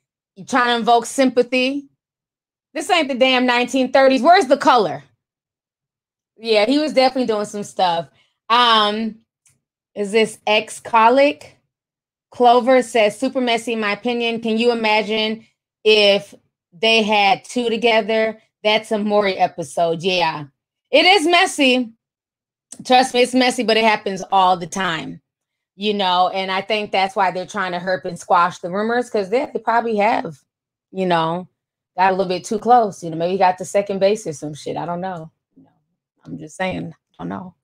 trying to invoke sympathy. This ain't the damn 1930s. Where's the color? Yeah, he was definitely doing some stuff. Um, is this ex colic? Clover says, super messy, in my opinion. Can you imagine if they had two together? That's a Maury episode. Yeah. It is messy. Trust me, it's messy, but it happens all the time. You know, and I think that's why they're trying to herp and squash the rumors because they, they probably have, you know, got a little bit too close. You know, maybe got the second base or some shit. I don't know. Know I'm just saying, I don't know.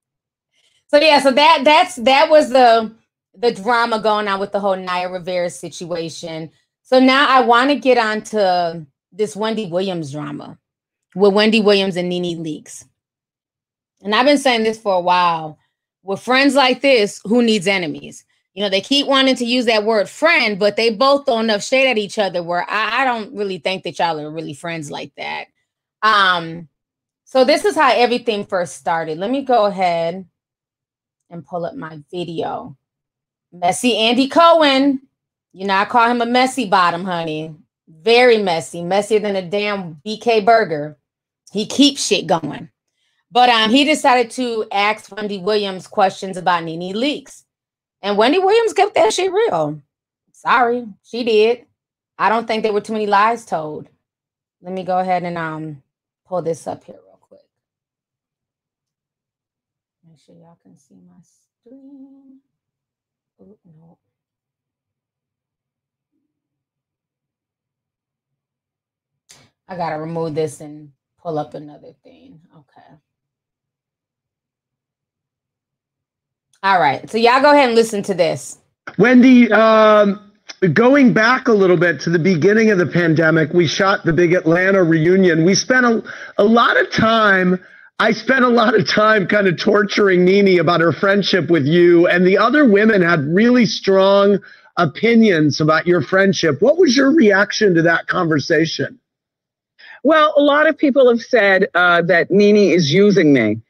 So yeah, so that that's that was the the drama going on with the whole Naya Rivera situation. So now I want to get on to this Wendy Williams drama with Wendy Williams and Nene Leakes. And I've been saying this for a while. With friends like this, who needs enemies? You know, they keep wanting to use that word friend, but they both throw enough shade at each other where I, I don't really think that y'all are really friends like that. Um, so this is how everything first started. Let me go ahead and pull up my video. Messy Andy Cohen. You know, I call him a messy bottom, honey. Very messy, messier than a damn BK burger. He keeps shit going. But um, he decided to ask Wendy Williams questions about Nene Leakes. And Wendy Williams kept that shit real. Sorry, she did. I don't think there were too many lies told. Let me go ahead and um pull this up here real quick. Make sure y'all can see my screen. I gotta remove this and pull up another thing. Okay. All right. So y'all go ahead and listen to this. Wendy, um, going back a little bit to the beginning of the pandemic, we shot the big Atlanta reunion. We spent a, a lot of time I spent a lot of time kind of torturing Nene about her friendship with you, and the other women had really strong opinions about your friendship. What was your reaction to that conversation? Well, a lot of people have said uh, that Nene is using me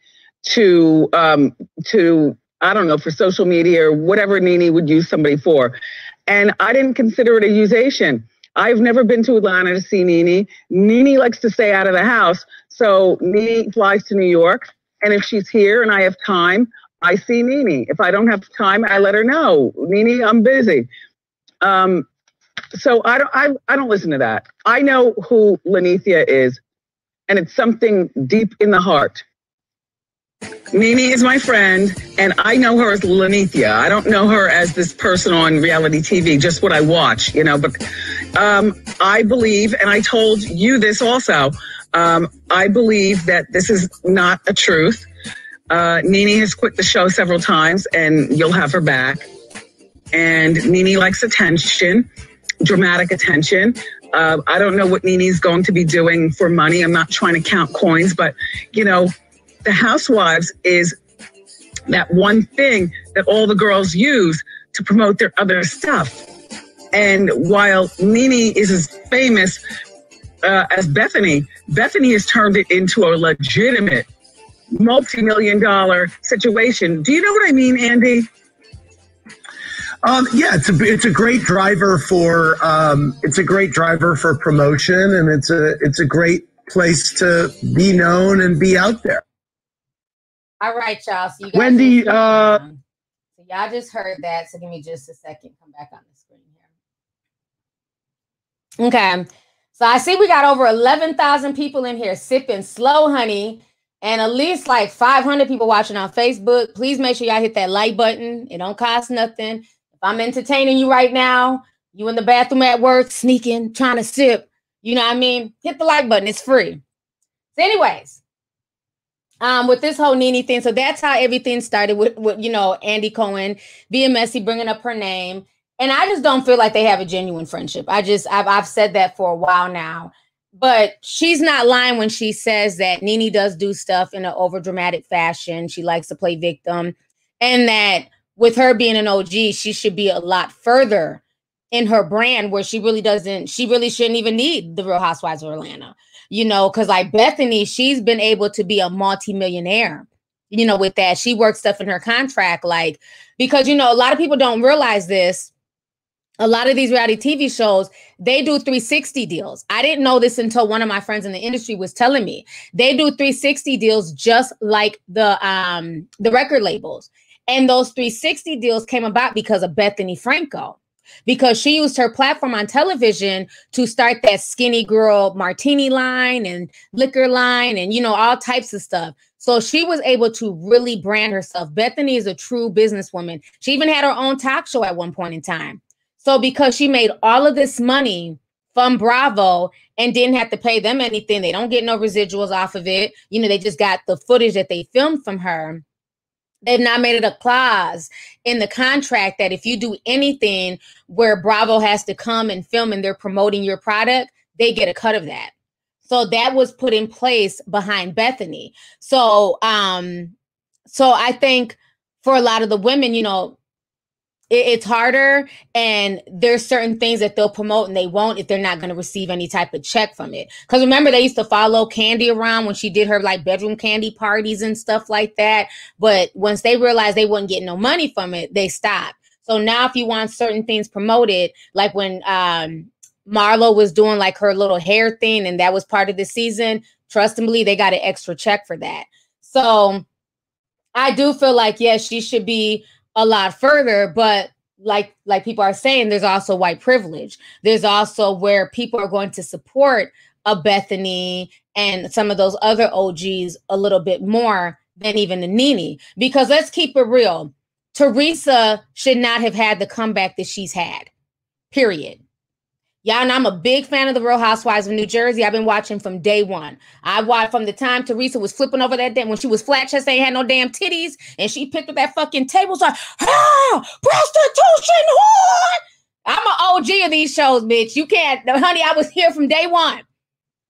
to um, to I don't know for social media or whatever Nene would use somebody for, and I didn't consider it a usation. I've never been to Atlanta to see Nene. Nene likes to stay out of the house. So Nene flies to New York, and if she's here and I have time, I see Nene. If I don't have time, I let her know, Nene, I'm busy. Um, so I don't I, I don't listen to that. I know who Linnethia is, and it's something deep in the heart. Nene is my friend, and I know her as Linnethia. I don't know her as this person on reality TV, just what I watch, you know. But um, I believe, and I told you this also, um, I believe that this is not a truth. Uh, Nene has quit the show several times, and you'll have her back. And Nene likes attention, dramatic attention. Uh, I don't know what Nene's going to be doing for money. I'm not trying to count coins, but you know, the Housewives is that one thing that all the girls use to promote their other stuff. And while Nene is as famous uh, as Bethenny, Bethenny has turned it into a legitimate multi-million dollar situation. Do you know what I mean, Andy? Um, yeah, it's a it's a great driver for um, it's a great driver for promotion, and it's a it's a great place to be known and be out there. All right, y'all. So you guys Wendy, uh, so y'all just heard that. So give me just a second. Come back on the screen here. Okay. So I see we got over 11,000 people in here sipping slow honey and at least like 500 people watching on Facebook. Please make sure y'all hit that like button. It don't cost nothing. If I'm entertaining you right now, you in the bathroom at work, sneaking, trying to sip, you know what I mean? Hit the like button. It's free. So anyways, um, with this whole Nene thing, so that's how everything started with, with you know, Andy Cohen being messy, bringing up her name. And I just don't feel like they have a genuine friendship. I just, I've, I've said that for a while now but she's not lying when she says that Nene does do stuff in an over dramatic fashion. She likes to play victim, and that with her being an OG, she should be a lot further in her brand where she really doesn't, she really shouldn't even need the Real Housewives of Atlanta, you know, because like Bethenny, she's been able to be a multimillionaire, you know, with that. She works stuff in her contract, like, because, you know, a lot of people don't realize this a lot of these reality TV shows, they do 360 deals. I didn't know this until one of my friends in the industry was telling me. They do 360 deals just like the um the record labels. And those 360 deals came about because of Bethenny Frankel. Because she used her platform on television to start that skinny girl martini line and liquor line and you know all types of stuff. So she was able to really brand herself. Bethenny is a true businesswoman. She even had her own talk show at one point in time. So because she made all of this money from Bravo and didn't have to pay them anything, they don't get no residuals off of it. You know, they just got the footage that they filmed from her. They've now made it a clause in the contract that if you do anything where Bravo has to come and film and they're promoting your product, they get a cut of that. So that was put in place behind Bethenny. So um so I think for a lot of the women, you know, it, it's harder and there's certain things that they'll promote and they won't if they're not going to receive any type of check from it. Because remember they used to follow Kandi around when she did her like bedroom Kandi parties and stuff like that. But once they realized they wouldn't get no money from it they stopped. So now if you want certain things promoted like when um Marlo was doing like her little hair thing and that was part of the season trust and believe they got an extra check for that. So I do feel like yes, she should be a lot further but like like people are saying there's also white privilege. There's also where people are going to support a Bethenny and some of those other og's a little bit more than even the nene. Because let's keep it real teresa should not have had the comeback that she's had period yeah, and I'm a big fan of the Real Housewives of New Jersey. I've been watching from day one. I watched from the time Teresa was flipping over that damn when she was flat chest, ain't had no damn titties, and she picked up that fucking table. like, ah, prostitution whore. I'm an OG of these shows, bitch. You can't, honey. I was here from day one.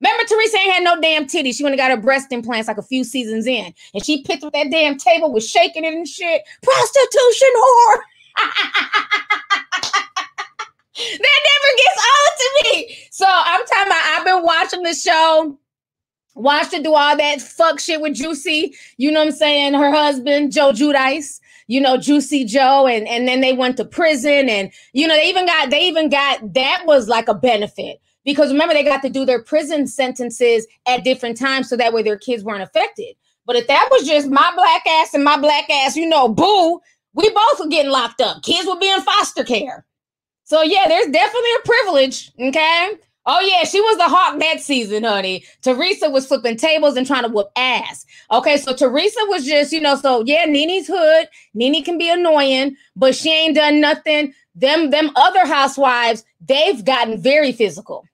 Remember, Teresa ain't had no damn titties. She went and got her breast implants like a few seasons in, and she picked up that damn table, was shaking it and shit. Prostitution whore. that never gets old to me. So I'm talking about I've been watching the show. Watched her do all that fuck shit with Juicy, you know what I'm saying? Her husband, Joe Giudice. you know, Juicy Joe, and, and then they went to prison, and you know, they even got they even got that was like a benefit because remember they got to do their prison sentences at different times so that way their kids weren't affected. But if that was just my black ass and my black ass, you know, boo, we both were getting locked up. Kids would be in foster care. So yeah, there's definitely a privilege. Okay. Oh yeah, she was the hawk that season, honey. Teresa was flipping tables and trying to whoop ass. Okay, so Teresa was just, you know, so yeah, Nene's hood. Nene can be annoying, but she ain't done nothing. Them, them other housewives, they've gotten very physical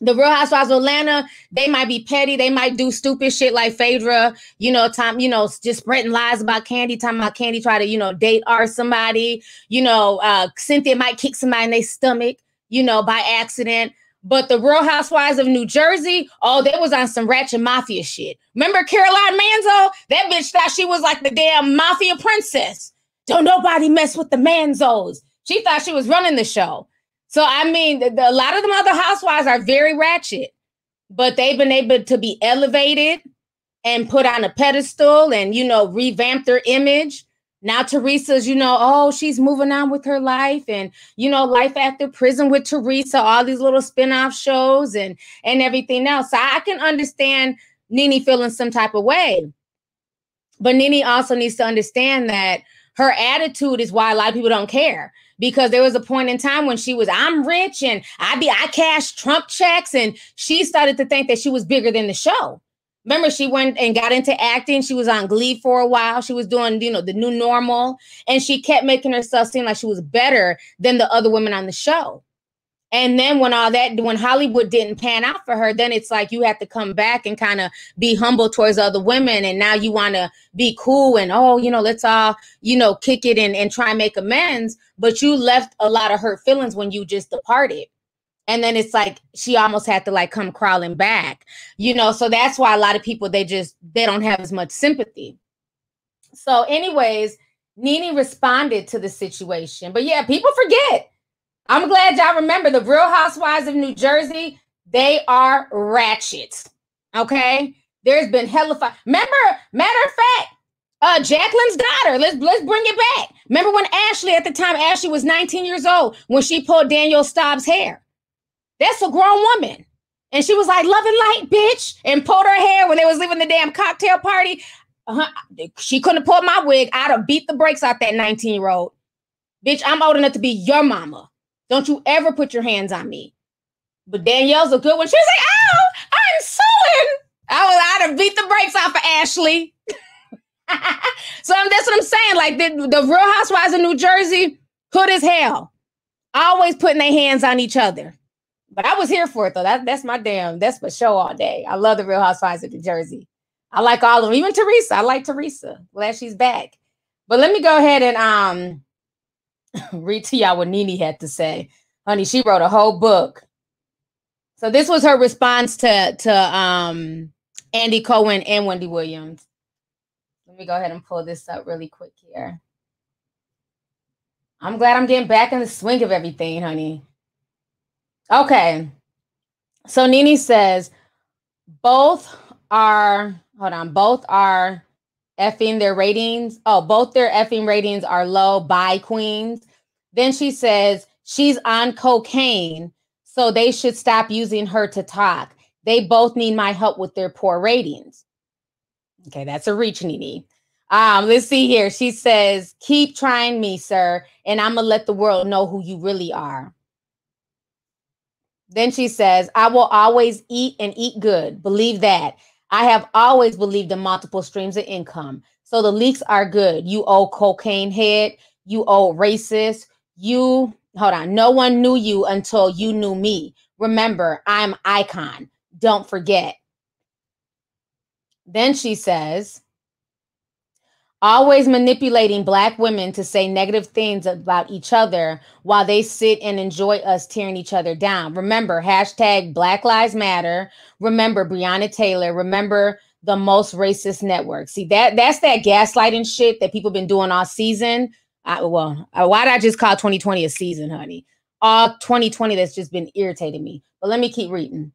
the Real Housewives of Atlanta, they might be petty. They might do stupid shit like Phaedra, you know, time, you know, just spreading lies about Kandi, talking about Kandi try to, you know, date or somebody. You know, uh, Cynthia might kick somebody in their stomach, you know, by accident. But the Real Housewives of New Jersey, oh, they was on some ratchet mafia shit. Remember Caroline Manzo? That bitch thought she was like the damn mafia princess. Don't nobody mess with the Manzos. She thought she was running the show. So I mean, the, the, a lot of them other housewives are very ratchet, but they've been able to be elevated and put on a pedestal and you know revamp their image. Now Teresa's, you know, oh, she's moving on with her life and you know, life after prison with Teresa, all these little spin-off shows and and everything else. So I can understand Nene feeling some type of way. But Nene also needs to understand that her attitude is why a lot of people don't care because there was a point in time when she was I'm rich and I be I cash Trump checks and she started to think that she was bigger than the show. Remember, she went and got into acting. She was on Glee for a while. She was doing, you know, the new normal, and she kept making herself seem like she was better than the other women on the show. And then when all that, when Hollywood didn't pan out for her, then it's like you have to come back and kind of be humble towards other women. And now you want to be cool and, oh, you know, let's all, you know, kick it and, and try and make amends. But you left a lot of hurt feelings when you just departed. And then it's like she almost had to like come crawling back, you know. So that's why a lot of people they just they don't have as much sympathy. So, anyways, Nene responded to the situation. But yeah, people forget I'm glad y'all remember the Real Housewives of New Jersey. They are ratchet. Okay. There's been hella fun. Remember, matter of fact, uh, Jacqueline's daughter. Let's let's bring it back. Remember when Ashley, at the time, Ashley was 19 years old when she pulled Danielle Staub's hair. That's a grown woman. And she was like, love and light, bitch, and pulled her hair when they was leaving the damn cocktail party. Uh-huh. She couldn't pulled my wig. I'd have beat the brakes out that 19 year old. Bitch, I'm old enough to be your mama. Don't you ever put your hands on me. But Danielle's a good one. She was like, "Oh, I'm suing." I was I'd have beat the brakes off of Ashley. so that's what I'm saying. Like the, the Real Housewives of New Jersey, hood as hell, always putting their hands on each other. But I was here for it though. That, that's my damn. That's my show all day. I love the Real Housewives of New Jersey. I like all of them. Even Teresa. I like Teresa. Glad she's back. But let me go ahead and um read to y'all what Nene had to say. Honey, she wrote a whole book. So this was her response to to um Andy Cohen and Wendy Williams. Let me go ahead and pull this up really quick here. I'm glad I'm getting back in the swing of everything, honey. Okay. So Nene says both are hold on, both are effing their ratings. Oh, both their effing ratings are low by queens. Then she says she's on cocaine, so they should stop using her to talk. They both need my help with their poor ratings. Okay, that's a reach, Nene. Um, let's see here. She says, keep trying me, sir, and I'm gonna let the world know who you really are. Then she says, I will always eat and eat good. Believe that. I have always believed in multiple streams of income. So the leaks are good. You owe cocaine head, you owe racist, you hold on. No one knew you until you knew me. Remember, I'm icon. Don't forget. Then she says, always manipulating black women to say negative things about each other while they sit and enjoy us tearing each other down. Remember, hashtag Black Lives Matter. Remember Breonna Taylor. Remember the most racist network. See that that's that gaslighting shit that people been doing all season. I, well, why did I just call 2020 a season, honey? All 2020 that's just been irritating me. But let me keep reading.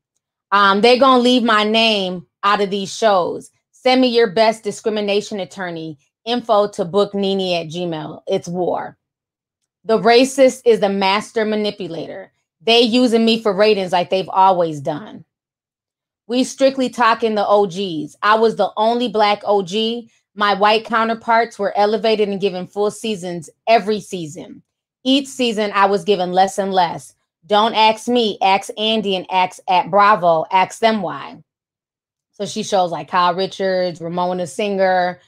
Um, they're gonna leave my name out of these shows. Send me your best discrimination attorney info to book Nene at Gmail. It's war. The racist is the master manipulator. They using me for ratings like they've always done. We strictly talking the OGs. I was the only black OG. My white counterparts were elevated and given full seasons every season. Each season, I was given less and less. Don't ask me, ask Andy and ask at Bravo, ask them why. So she shows like Kyle Richards, Ramona Singer,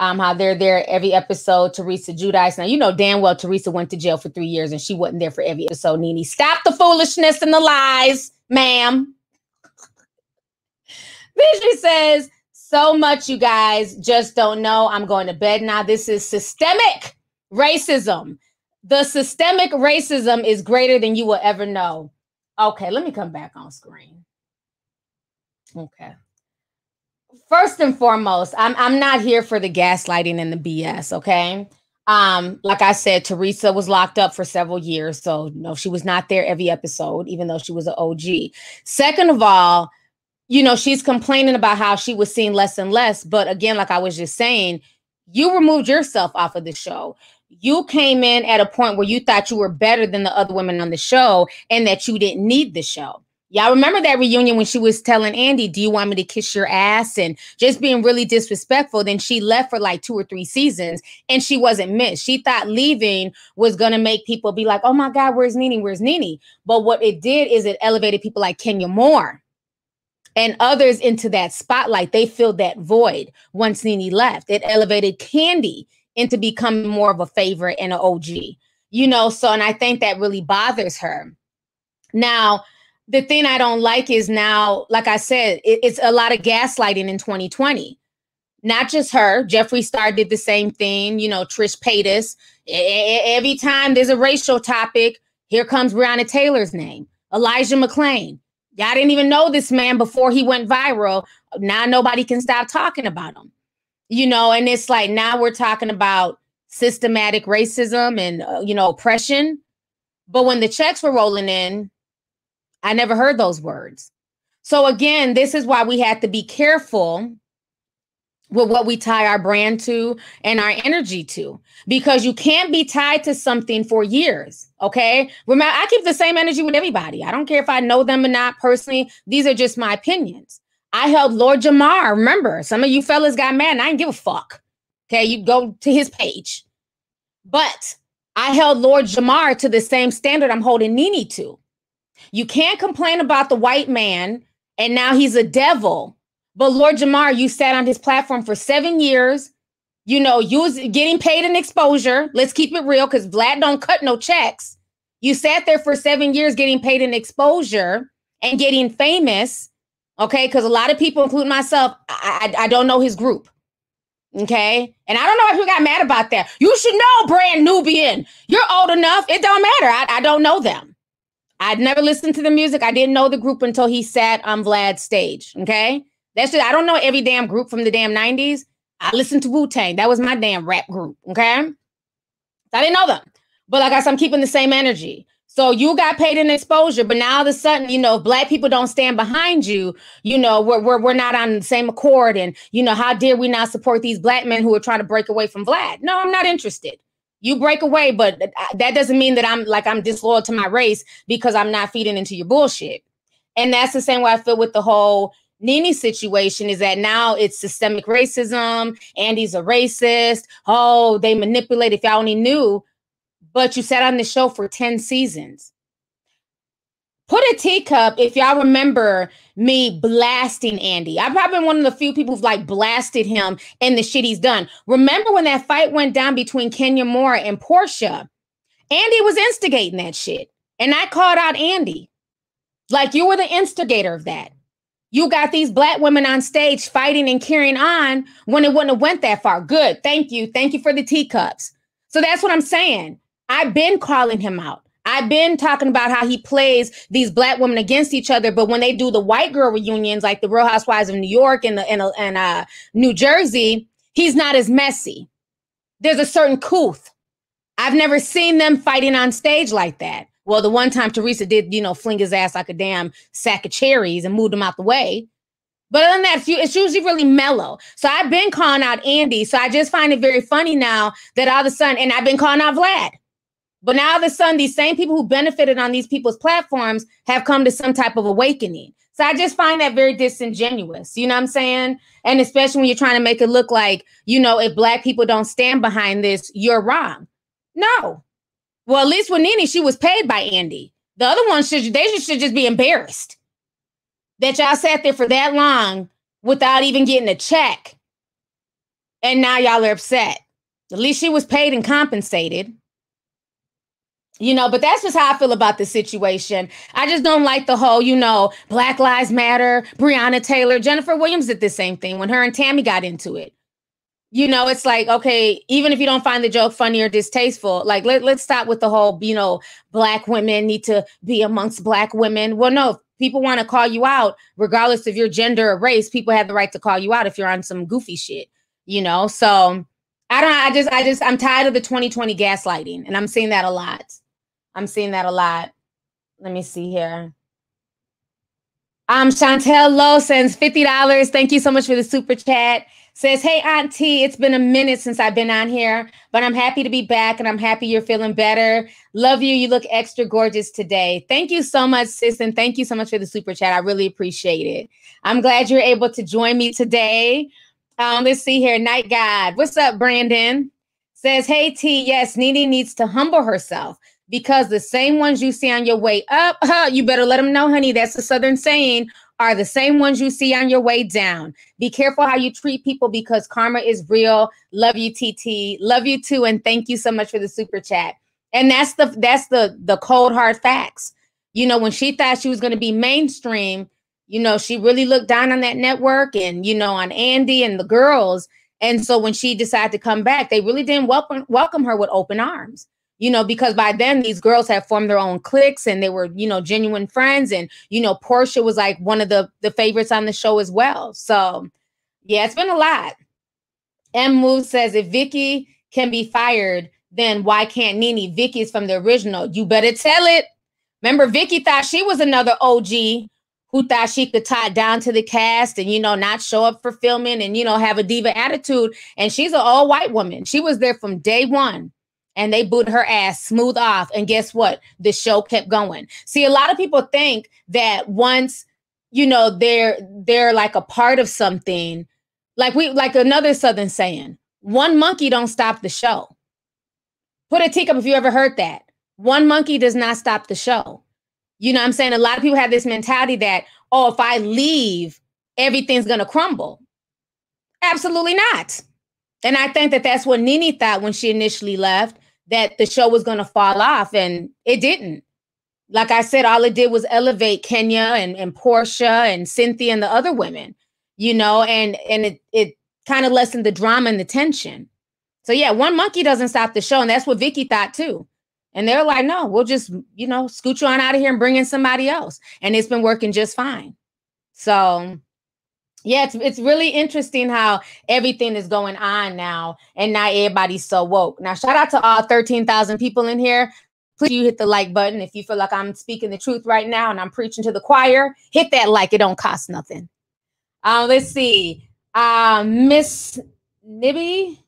um, how they're there every episode. Teresa Giudice. Now you know damn well Teresa went to jail for three years and she wasn't there for every episode. Nene, stop the foolishness and the lies, ma'am. she says, "So much, you guys just don't know. I'm going to bed now. This is systemic racism. The systemic racism is greater than you will ever know." Okay, let me come back on screen. Okay first and foremost, I'm I'm not here for the gaslighting and the BS, okay? Um, like I said, Teresa was locked up for several years, so no, she was not there every episode, even though she was an OG. Second of all, you know, she's complaining about how she was seen less and less. But again, like I was just saying, you removed yourself off of the show. You came in at a point where you thought you were better than the other women on the show and that you didn't need the show. Y'all remember that reunion when she was telling Andy, Do you want me to kiss your ass? And just being really disrespectful. Then she left for like two or three seasons and she wasn't missed. She thought leaving was going to make people be like, Oh my God, where's Nene? Where's Nene? But what it did is it elevated people like Kenya Moore and others into that spotlight. They filled that void once Nene left. It elevated Kandi into becoming more of a favorite and an OG, you know. So, and I think that really bothers her. Now, the thing I don't like is now, like I said, it, it's a lot of gaslighting in 2020. Not just her. Jeffree Star did the same thing. You know, Trish Paytas. Every time there's a racial topic, here comes Breonna Taylor's name. Elijah McClain. Y'all didn't even know this man before he went viral. Now nobody can stop talking about him. You know, and it's like now we're talking about systematic racism and, uh, you know, oppression. But when the checks were rolling in, I never heard those words. So again, this is why we have to be careful with what we tie our brand to and our energy to because you can't be tied to something for years okay? Remember i keep the same energy with everybody. I don't care if i know them or not personally. These are just my opinions. I held lord jamar. Remember some of you fellas got mad and i didn't give a fuck okay? You go to his page. But i held lord jamar to the same standard i'm holding nene to you can't complain about the white man and now he's a devil. But Lord Jamar, you sat on his platform for seven years. You know, you was getting paid an exposure. Let's keep it real because Vlad don't cut no checks. You sat there for seven years getting paid an exposure and getting famous. Okay, because a lot of people, including myself, I, I, I don't know his group. Okay. And I don't know if you got mad about that. You should know Brand Nubian. You're old enough. It don't matter. I, I don't know them. I'd never listened to the music. I didn't know the group until he sat on Vlad's stage. Okay. That's just, I don't know every damn group from the damn 90s. I listened to Wu Tang. That was my damn rap group. Okay. I didn't know them. But like I said, I'm keeping the same energy. So you got paid an exposure, but now all of a sudden, you know, if black people don't stand behind you, you know, we're, we're, we're not on the same accord. And, you know, how dare we not support these black men who are trying to break away from Vlad? No, I'm not interested you break away, but that doesn't mean that I'm like I'm disloyal to my race because I'm not feeding into your bullshit. And that's the same way I feel with the whole Nene situation is that now it's systemic racism. Andy's a racist. Oh, they manipulate if y'all only knew. But you sat on the show for 10 seasons. Put a teacup if y'all remember me blasting Andy. I've probably been one of the few people who've like blasted him and the shit he's done. Remember when that fight went down between Kenya Moore and Porsha? Andy was instigating that shit. And I called out Andy. Like you were the instigator of that. You got these black women on stage fighting and carrying on when it wouldn't have went that far. Good. Thank you. Thank you for the teacups. So that's what I'm saying. I've been calling him out. I've been talking about how he plays these black women against each other, but when they do the white girl reunions, like the Real Housewives of New York and the and, and uh, New Jersey, he's not as messy. There's a certain couth. I've never seen them fighting on stage like that. Well, the one time Teresa did, you know, fling his ass like a damn sack of cherries and moved him out the way. But other than that, it's usually really mellow. So I've been calling out Andy. So I just find it very funny now that all of a sudden, and I've been calling out Vlad. But now all of a sudden, these same people who benefited on these people's platforms have come to some type of awakening. So I just find that very disingenuous. You know what I'm saying? And especially when you're trying to make it look like, you know, if black people don't stand behind this, you're wrong. No. Well, at least with Nene, she was paid by Andy. The other ones should they should just be embarrassed that y'all sat there for that long without even getting a check. And now y'all are upset. At least she was paid and compensated. You know, but that's just how I feel about the situation. I just don't like the whole, you know, Black Lives Matter, Breonna Taylor, Jennifer Williams did the same thing when her and Tammy got into it. You know, it's like, okay, even if you don't find the joke funny or distasteful, like let, let's stop with the whole, you know, black women need to be amongst black women. Well, no, people want to call you out, regardless of your gender or race, people have the right to call you out if you're on some goofy shit, you know? So I don't I just I just I'm tired of the 2020 gaslighting and I'm seeing that a lot. I'm seeing that a lot. Let me see here. Um, Chantel Lowe sends $50. Thank you so much for the super chat. Says, Hey, Auntie, it's been a minute since I've been on here, but I'm happy to be back and I'm happy you're feeling better. Love you. You look extra gorgeous today. Thank you so much, sis. And thank you so much for the super chat. I really appreciate it. I'm glad you're able to join me today. Um, let's see here. Night God. What's up, Brandon? Says, Hey, T, yes, Nene needs to humble herself because the same ones you see on your way up, huh, you better let them know, honey. That's the Southern saying, are the same ones you see on your way down. Be careful how you treat people because karma is real. Love you, TT. Love you too. And thank you so much for the super chat. And that's the that's the the cold hard facts. You know, when she thought she was going to be mainstream, you know, she really looked down on that network and you know on Andy and the girls. And so when she decided to come back, they really didn't welcome welcome her with open arms you know, because by then these girls had formed their own cliques and they were, you know, genuine friends. And, you know, Porsha was like one of the, the favorites on the show as well. So yeah, it's been a lot. M Move says if Vicki can be fired, then why can't Nene? Vicki is from the original. You better tell it. Remember, Vicki thought she was another OG who thought she could tie down to the cast and you know not show up for filming and you know have a diva attitude. And she's an all white woman. She was there from day one and they booted her ass smooth off. And guess what? The show kept going. See, a lot of people think that once you know they're they're like a part of something, like we like another southern saying, one monkey don't stop the show. Put a teacup if you ever heard that. One monkey does not stop the show. You know I'm saying? A lot of people have this mentality that, oh, if I leave, everything's gonna crumble. Absolutely not. And I think that that's what Nene thought when she initially left that the show was going to fall off, and it didn't. Like I said, all it did was elevate Kenya and, and Porsha and Cynthia and the other women, you know, and and it it kind of lessened the drama and the tension. So yeah, one monkey doesn't stop the show, and that's what Vicki thought too. And they're like, no, we'll just you know scoot you on out of here and bring in somebody else, and it's been working just fine. So yeah, it's it's really interesting how everything is going on now, and now everybody's so woke. Now, shout out to all thirteen thousand people in here. Please, you hit the like button if you feel like I'm speaking the truth right now and I'm preaching to the choir. Hit that like; it don't cost nothing. Um, let's see. Uh, Miss Nibby,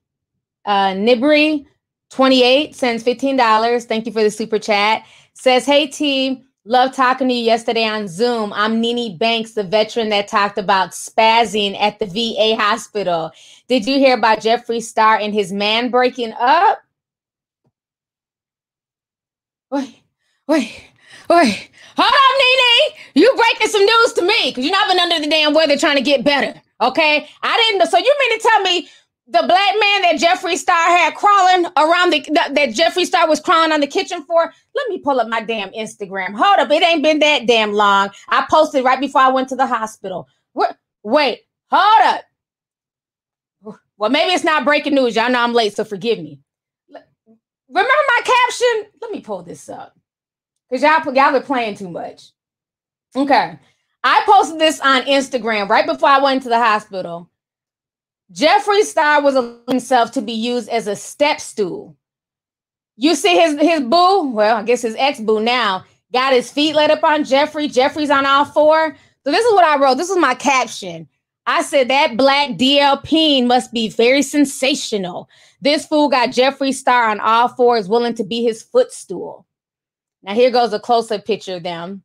uh, Nibri, twenty eight sends fifteen dollars. Thank you for the super chat. Says, "Hey team." Love talking to you yesterday on Zoom. I'm Nene Banks, the veteran that talked about spazzing at the VA hospital. Did you hear about Jeffree Star and his man breaking up? Wait, wait, wait. Hold up, Nene. You breaking some news to me because you're not been under the damn weather trying to get better. Okay. I didn't know. So you mean to tell me the black man that Jeffree Star had crawling around the that, Jeffree Star was crawling on the kitchen for. Let me pull up my damn Instagram. Hold up, it ain't been that damn long. I posted right before I went to the hospital. Wait, wait, hold up. Well, maybe it's not breaking news. Y'all know I'm late, so forgive me. Remember my caption? Let me pull this up because y'all y'all are playing too much. Okay, I posted this on Instagram right before I went to the hospital. Jeffree Star was himself to be used as a step stool. You see his his boo, well, I guess his ex boo now got his feet let up on Jeffree. Jeffree's on all four. So this is what I wrote. This is my caption. I said that black DLP must be very sensational. This fool got Jeffree Star on all fours, willing to be his footstool. Now here goes a close-up picture of them.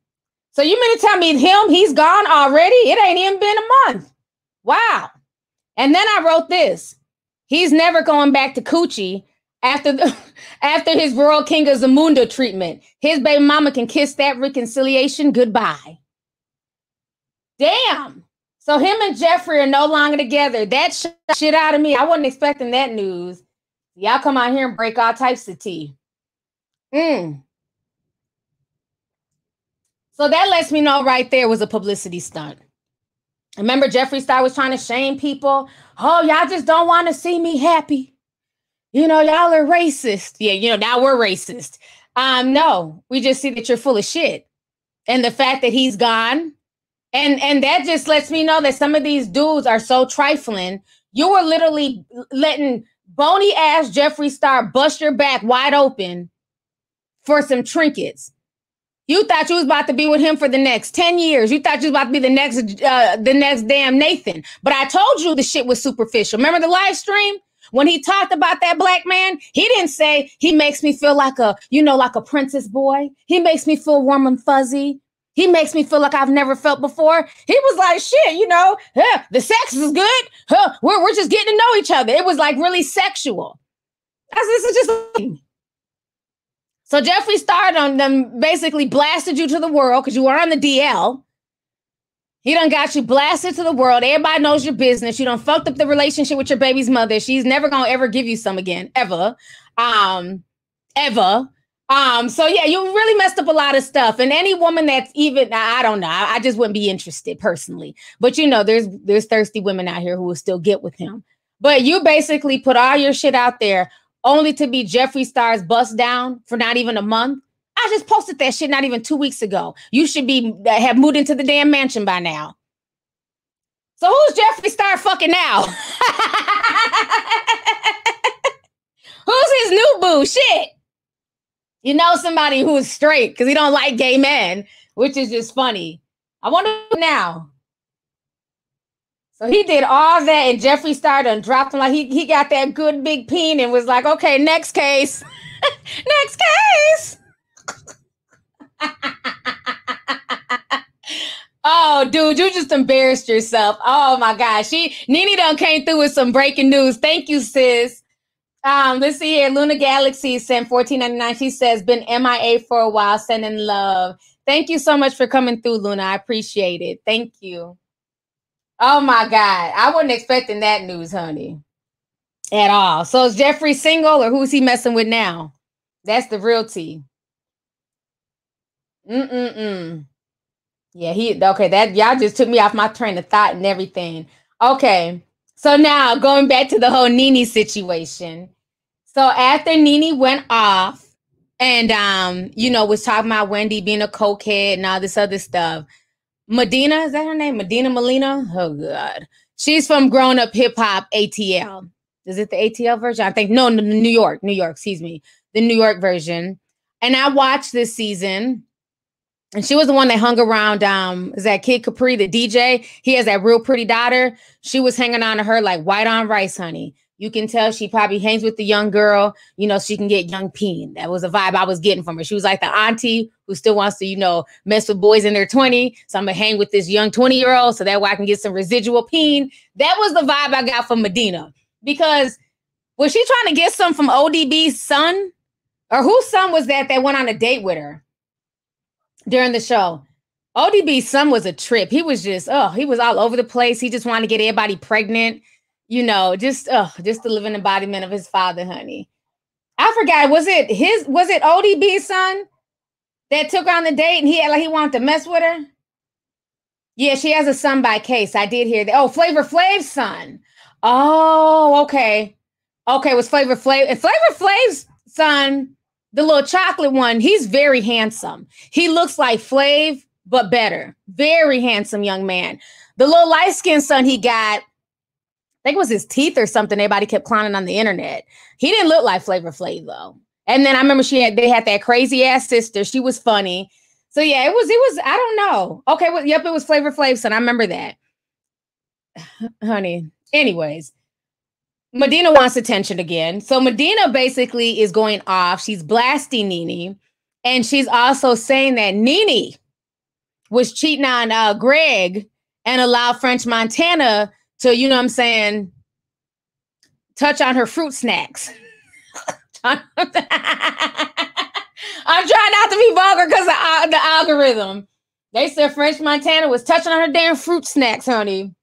So you mean to tell me him, he's gone already? It ain't even been a month. Wow. And then I wrote this. He's never going back to Coochie after the, after his Royal King of Zamunda treatment. His baby mama can kiss that reconciliation goodbye. Damn. So him and Jeffree are no longer together. That sh- shit out of me. I wasn't expecting that news. Y'all come out here and break all types of tea. Mm. So that lets me know right there was a publicity stunt. Remember, Jeffree Star was trying to shame people. Oh, y'all just don't want to see me happy. You know, y'all are racist. Yeah, you know, now we're racist. Um, no, we just see that you're full of shit. And the fact that he's gone, and and that just lets me know that some of these dudes are so trifling. You were literally letting bony ass Jeffree Star bust your back wide open for some trinkets. You thought you was about to be with him for the next 10 years. You thought you was about to be the next uh the next damn Nathan. But I told you the shit was superficial. Remember the live stream? When he talked about that black man, he didn't say he makes me feel like a, you know, like a princess boy. He makes me feel warm and fuzzy. He makes me feel like I've never felt before. He was like, shit, you know, huh, the sex is good. Huh, we're, we're just getting to know each other. It was like really sexual. This is just so Jeffree started on them, basically blasted you to the world because you were on the DL. He done got you blasted to the world. Everybody knows your business. You done fucked up the relationship with your baby's mother. She's never gonna ever give you some again, ever. Um, ever. Um, so yeah, you really messed up a lot of stuff. And any woman that's even I don't know, I just wouldn't be interested personally. But you know, there's there's thirsty women out here who will still get with him. But you basically put all your shit out there only to be Jeffree Star's bust down for not even a month. I just posted that shit not even two weeks ago. You should be have moved into the damn mansion by now. So who's Jeffree Star fucking now? who's his new boo? Shit. You know somebody who's straight because he don't like gay men, which is just funny. I wonder now. So he did all that, and Jeffree started and dropped him like he, he got that good big peen and was like, okay, next case. next case. oh, dude, you just embarrassed yourself. Oh my gosh. She Nene done came through with some breaking news. Thank you, sis. Um, let's see here. Luna Galaxy sent 14.99. She says, been MIA for a while, sending love. Thank you so much for coming through, Luna. I appreciate it. Thank you. Oh my God. I wasn't expecting that news, honey. At all. So is Jeffree single or who's he messing with now? That's the real tea. Mm-mm-mm. Yeah, he okay. That y'all just took me off my train of thought and everything. Okay. So now going back to the whole Nene situation. So after Nene went off and um, you know, was talking about Wendy being a cokehead and all this other stuff. Medina, is that her name? Medina Molina? Oh god. She's from Grown Up Hip Hop ATL. Is it the ATL version? I think no, New York, New York, excuse me. The New York version. And I watched this season and she was the one that hung around um is that kid capri the dj he has that real pretty daughter she was hanging on to her like white on rice honey you can tell she probably hangs with the young girl. You know she can get young peen. That was a vibe i was getting from her. She was like the auntie who still wants to you know mess with boys in their 20 so i'm gonna hang with this young 20 year old so that way i can get some residual peen. That was the vibe i got from medina. Because was she trying to get some from odb's son? Or whose son was that that went on a date with her during the show. ODB's son was a trip. He was just, oh, he was all over the place. He just wanted to get everybody pregnant, you know, just, oh, just the living embodiment of his father, honey. I forgot, was it his, was it ODB's son that took her on the date and he had like he wanted to mess with her? Yeah, she has a son by case. I did hear that. Oh, Flavor Flav's son. Oh, okay. Okay, was Flavor Flav and Flavor Flav's son the little chocolate one, he's very handsome. He looks like Flav, but better. Very handsome young man. The little light skinned son he got, I think it was his teeth or something. Everybody kept clowning on the internet. He didn't look like Flavor Flav though. And then I remember she had they had that crazy ass sister. She was funny. So yeah, it was it was I don't know. Okay, well, yep, it was Flavor Flav son. I remember that. honey. Anyways, Medina wants attention again. So Medina basically is going off. She's blasting Nene. And she's also saying that Nene was cheating on uh, Greg and allowed French Montana to, you know what I'm saying, touch on her fruit snacks. I'm trying not to be vulgar because of the algorithm. They said French Montana was touching on her damn fruit snacks, honey.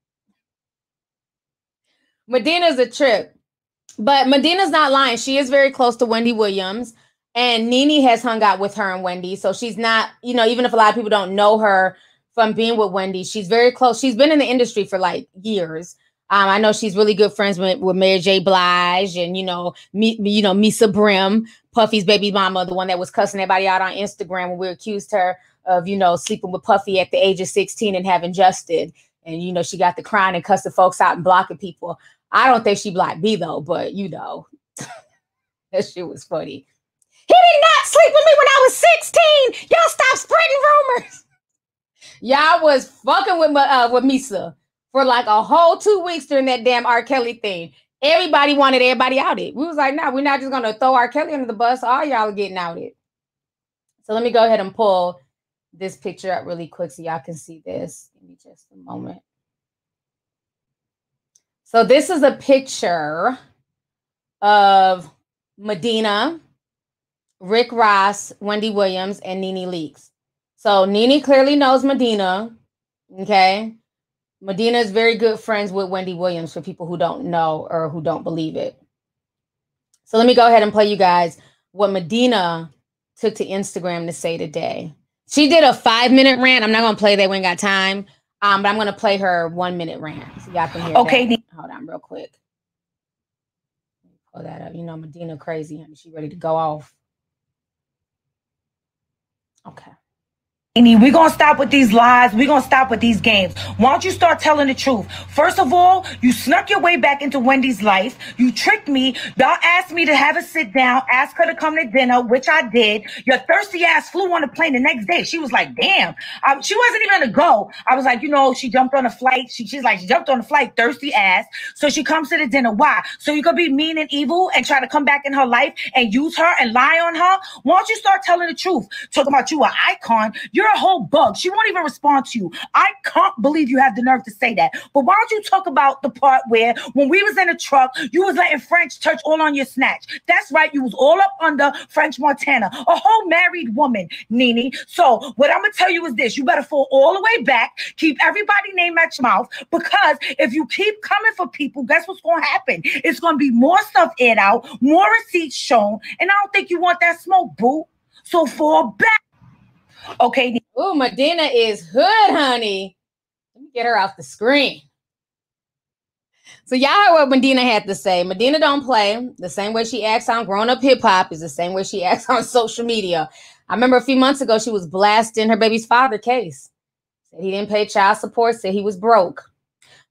Medina's a trip. But Medina's not lying. She is very close to Wendy Williams. And Nene has hung out with her and Wendy. So she's not, you know, even if a lot of people don't know her from being with Wendy, she's very close. She's been in the industry for like years. Um, I know she's really good friends with, with Mary J. Blige and you know, me, you know, Misa Brim, Puffy's baby mama, the one that was cussing everybody out on Instagram when we accused her of, you know, sleeping with Puffy at the age of 16 and having Justin. And you know, she got the crying and cussing folks out and blocking people. I don't think she blocked me though, but you know, that shit was funny. He did not sleep with me when I was 16. Y'all stop spreading rumors. Y'all was fucking with my uh, with Misa for like a whole two weeks during that damn R. Kelly thing. Everybody wanted everybody outed. We was like, no, nah, we're not just gonna throw R. Kelly under the bus. All y'all are getting outed. So let me go ahead and pull this picture up really quick so y'all can see this. Give me just a moment. So this is a picture of Medina, Rick Ross, Wendy Williams, and Nene Leakes. So Nene clearly knows Medina. Okay. Medina is very good friends with Wendy Williams for people who don't know or who don't believe it. So let me go ahead and play you guys what Medina took to Instagram to say today. She did a five minute rant. I'm not going to play that. We ain't got time. Um, but I'm going to play her one minute rant so y'all can hear. Okay. That. Hold on, real quick. Pull that up. You know, Medina crazy. Honey. She ready to go off. Okay. We're going to stop with these lies. We're going to stop with these games. Why don't you start telling the truth? First of all, you snuck your way back into Wendy's life. You tricked me. Y'all asked me to have a sit down, ask her to come to dinner, which I did. Your thirsty ass flew on the plane the next day. She was like, damn. Um, she wasn't even going to go. I was like, you know, she jumped on a flight. She, she's like, she jumped on a flight, thirsty ass. So she comes to the dinner. Why? So you could be mean and evil and try to come back in her life and use her and lie on her? Why don't you start telling the truth? Talking about you, an icon. You're you're a whole bug. She won't even respond to you. I can't believe you have the nerve to say that. But why don't you talk about the part where when we was in the truck, you was letting French touch all on your snatch. That's right. You was all up under French Montana, a whole married woman, Nene. So what I'm gonna tell you is this: you better fall all the way back, keep everybody name at your mouth, because if you keep coming for people, guess what's gonna happen? It's gonna be more stuff aired out, more receipts shown, and I don't think you want that smoke, boo. So fall back. Okay. Oh, Medina is hood, honey. Let me get her off the screen. So y'all heard what Medina had to say. Medina don't play. The same way she acts on grown up hip hop is the same way she acts on social media. I remember a few months ago she was blasting her baby's father case. Said he didn't pay child support. Said he was broke.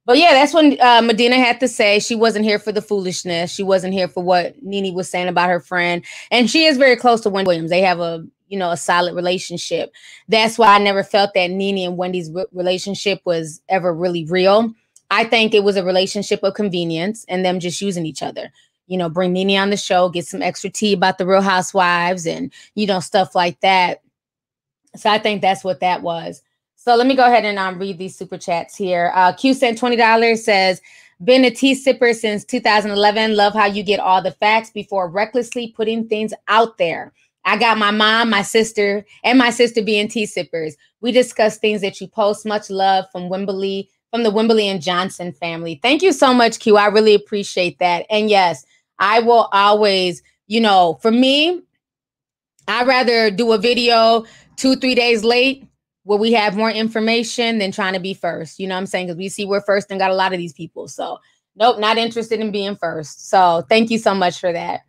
But yeah, that's when uh, Medina had to say she wasn't here for the foolishness. She wasn't here for what Nene was saying about her friend. And she is very close to Wendy Williams. They have a you know a solid relationship. That's why I never felt that Nene and Wendy's re- relationship was ever really real. I think it was a relationship of convenience and them just using each other. You know, bring Nene on the show, get some extra tea about the Real Housewives and you know stuff like that. So I think that's what that was. So let me go ahead and um, read these super chats here. Uh, Q sent twenty dollars. Says been a tea sipper since 2011. Love how you get all the facts before recklessly putting things out there. I got my mom, my sister, and my sister being tea sippers. We discuss things that you post. Much love from Wimberly, from the Wimberly and Johnson family. Thank you so much, Q. I really appreciate that. And yes, I will always, you know, for me, I'd rather do a video two, three days late where we have more information than trying to be first. You know what I'm saying? Because we see we're first and got a lot of these people. So nope, not interested in being first. So thank you so much for that.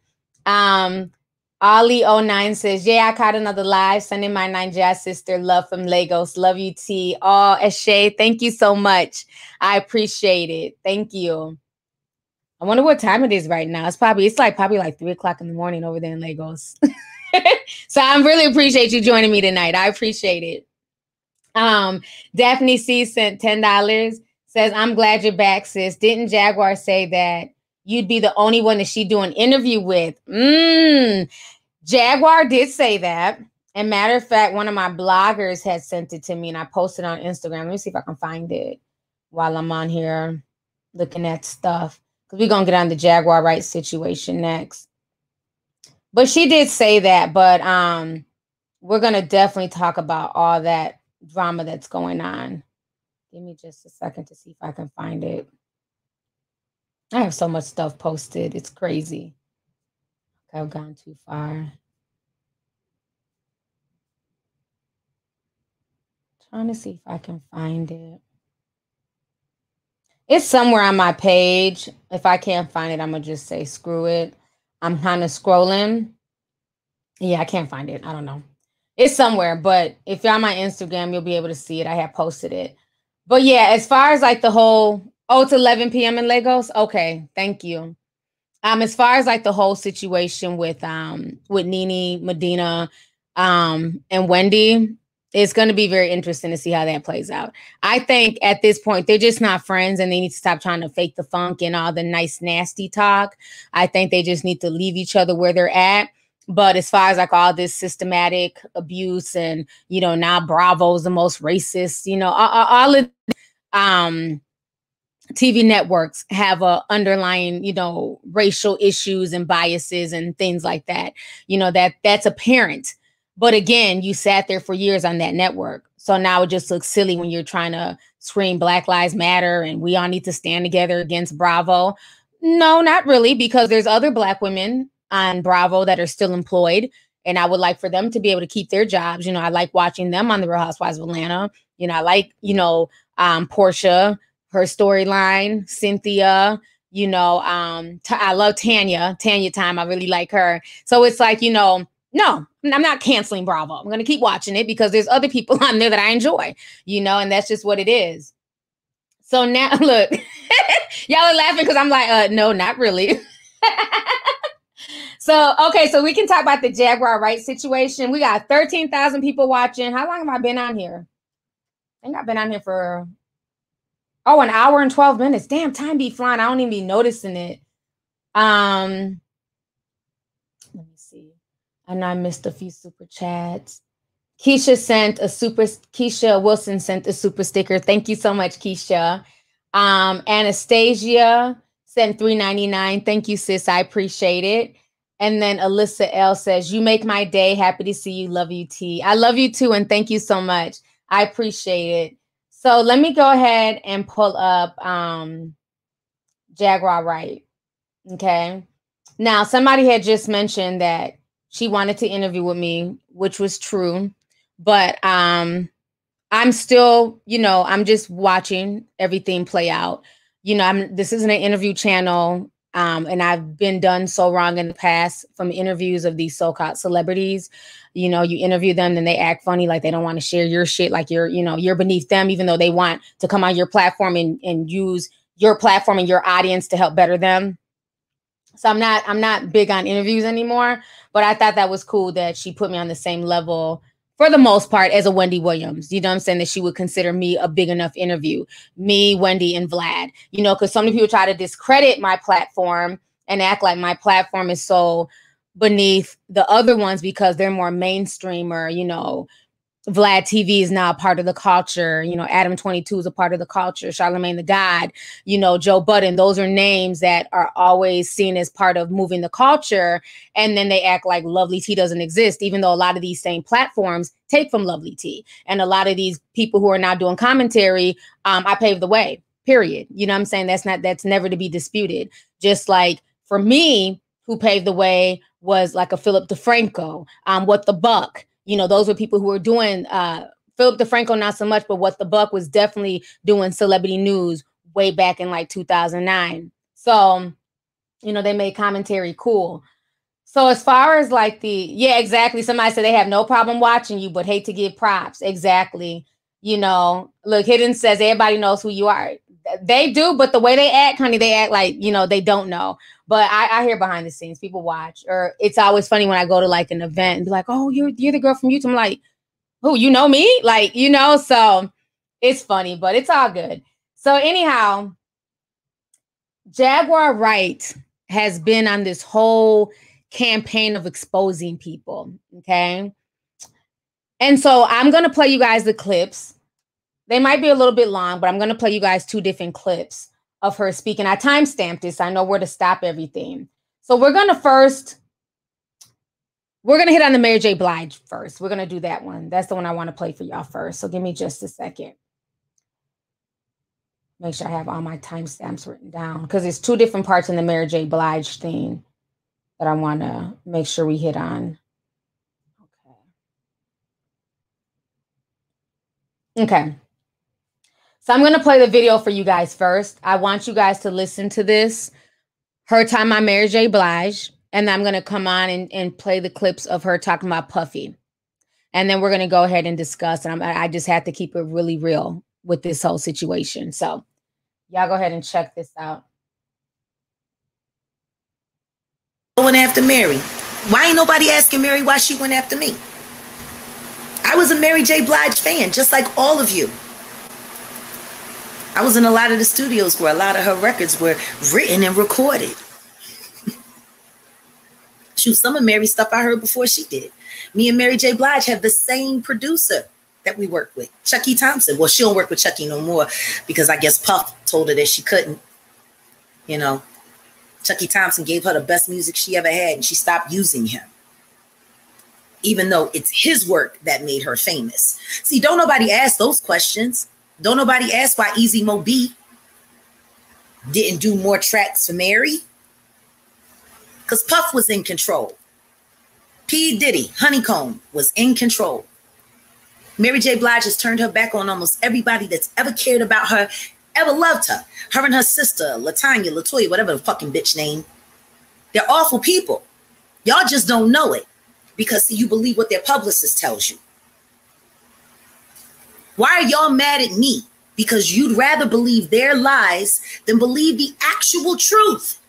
Um, Ollie09 says, Yeah, I caught another live. Sending my Naija sister love from Lagos. Love you, T. Oh, Eshe, thank you so much. I appreciate it. Thank you. I wonder what time it is right now. It's probably it's like probably like three o'clock in the morning over there in Lagos. so I really appreciate you joining me tonight. I appreciate it. Um, Daphne C sent ten dollars says, I'm glad you're back, sis. Didn't Jaguar say that you'd be the only one that she'd do an interview with? Mmm. Jaguar did say that. And matter of fact, one of my bloggers had sent it to me and I posted on Instagram. Let me see if I can find it while I'm on here looking at stuff. Because we're gonna get on the Jaguar Wright situation next. But she did say that, but um we're gonna definitely talk about all that drama that's going on. Give me just a second to see if I can find it. I have so much stuff posted. It's crazy. I've gone too far. Trying to see if I can find it. It's somewhere on my page. If I can't find it, I'm gonna just say screw it. I'm kind of scrolling. Yeah, I can't find it. I don't know. It's somewhere, but if you're on my Instagram, you'll be able to see it. I have posted it. But yeah, as far as like the whole oh, it's 11 p.m. in Lagos. Okay, thank you. Um, as far as like the whole situation with um with Nene Medina, um, and Wendy, it's going to be very interesting to see how that plays out. I think at this point they're just not friends, and they need to stop trying to fake the funk and all the nice nasty talk. I think they just need to leave each other where they're at. But as far as like all this systematic abuse and you know now Bravo's the most racist, you know all, all of um TV networks have a underlying, you know, racial issues and biases and things like that. You know, that that's apparent. But again, you sat there for years on that network. So now it just looks silly when you're trying to scream Black Lives Matter and we all need to stand together against Bravo. No, not really, because there's other black women on Bravo that are still employed. And I would like for them to be able to keep their jobs. You know, I like watching them on the Real Housewives of Atlanta. You know, I like, you know, um, Porsha her storyline, Cynthia, you know, um, t- I love Tanya, Tanya time. I really like her. So it's like, you know, no, I'm not canceling Bravo. I'm going to keep watching it because there's other people on there that I enjoy, you know, and that's just what it is. So now, look, y'all are laughing because I'm like, uh, no, not really. So, okay, so we can talk about the Jaguar Wright situation. We got 13,000 people watching. How long have I been on here? I think I've been on here for Oh, an hour and 12 minutes. Damn, time be flying. I don't even be noticing it. Um, let me see. I know I missed a few super chats. Keisha sent a super Keisha Wilson sent a super sticker. Thank you so much, Keisha. Um, Anastasia sent 3.99. Thank you, sis. I appreciate it. And then Alyssa L says, You make my day. Happy to see you. Love you, T. I love you too, and thank you so much. I appreciate it. So let me go ahead and pull up um, Jaguar Wright. Okay. Now, somebody had just mentioned that she wanted to interview with me, which was true. But um, I'm still, you know, I'm just watching everything play out. You know, I'm this isn't an interview channel. Um, and I've been done so wrong in the past from interviews of these so-called celebrities. You know, you interview them, then they act funny, like they don't want to share your shit, like you're, you know, you're beneath them, even though they want to come on your platform and, and use your platform and your audience to help better them. So I'm not, I'm not big on interviews anymore, but I thought that was cool that she put me on the same level for the most part as a Wendy Williams. You know I'm saying? That she would consider me a big enough interview. Me, Wendy, and Vlad. You know, because so many people try to discredit my platform and act like my platform is so beneath the other ones because they're more mainstream or, you know, Vlad TV is now a part of the culture. You know, Adam 22 is a part of the culture. Charlemagne the God, you know, Joe Budden. Those are names that are always seen as part of moving the culture. And then they act like Lovely T doesn't exist, even though a lot of these same platforms take from Lovely T. And a lot of these people who are now doing commentary, um, I paved the way, period. You know what I'm saying? That's not, that's never to be disputed. Just like for me, who paved the way was like a Philip DeFranco, um, what the buck you know, those were people who were doing uh Philip DeFranco, not so much, but what the buck was definitely doing celebrity news way back in like 2009. So, you know, they made commentary cool. So as far as like the yeah, exactly. Somebody said they have no problem watching you, but hate to give props. Exactly. You know, look, Hidden says everybody knows who you are. They do, but the way they act, honey, they act like you know they don't know. But I, I hear behind the scenes, people watch, or it's always funny when I go to like an event and be like, "Oh, you're you're the girl from YouTube." I'm like, "Who? You know me?" Like you know, so it's funny, but it's all good. So anyhow, Jaguar Wright has been on this whole campaign of exposing people. Okay. And so I'm going to play you guys the clips. They might be a little bit long, but I'm going to play you guys two different clips of her speaking. I time stamped this. I know where to stop everything. So we're going to first, we're going to hit on the Mary J. Blige first. We're going to do that one. That's the one I want to play for y'all first. So give me just a second. Make sure I have all my timestamps written down because there's two different parts in the Mary J. Blige thing that I want to make sure we hit on. Okay. Okay. So I'm going to play the video for you guys first. I want you guys to listen to this. Her time on Mary J. Blige. And I'm going to come on and, and play the clips of her talking about Puffy. And then we're going to go ahead and discuss. And I'm, I just had to keep it really real with this whole situation. So y'all go ahead and check this out. Going after Mary. Why ain't nobody asking Mary why she went after me? I was a Mary J. Blige fan, just like all of you. I was in a lot of the studios where a lot of her records were written and recorded. Shoot, some of Mary's stuff I heard before she did. Me and Mary J. Blige have the same producer that we work with, Chucky Thompson. Well, she don't work with Chucky no more because I guess Puff told her that she couldn't. You know, Chucky Thompson gave her the best music she ever had and she stopped using him. Even though it's his work that made her famous. See, don't nobody ask those questions. Don't nobody ask why Easy Mo Bee didn't do more tracks for Mary. Because Puff was in control. P. Diddy, Honeycomb, was in control. Mary J. Blige has turned her back on almost everybody that's ever cared about her, ever loved her. Her and her sister, Latanya, Latoya, whatever the fucking bitch name. They're awful people. Y'all just don't know it because you believe what their publicist tells you. Why are y'all mad at me? Because you'd rather believe their lies than believe the actual truth.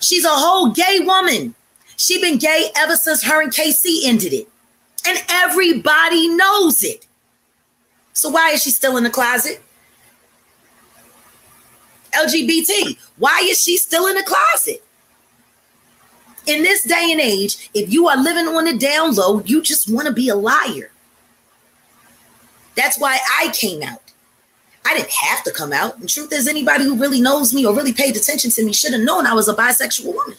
She's a whole gay woman. She been gay ever since her and K-Ci ended it. And everybody knows it. So why is she still in the closet? LGBT, why is she still in the closet? In this day and age, if you are living on the down low, you just want to be a liar. That's why I came out. I didn't have to come out. And truth is, anybody who really knows me or really paid attention to me should have known I was a bisexual woman.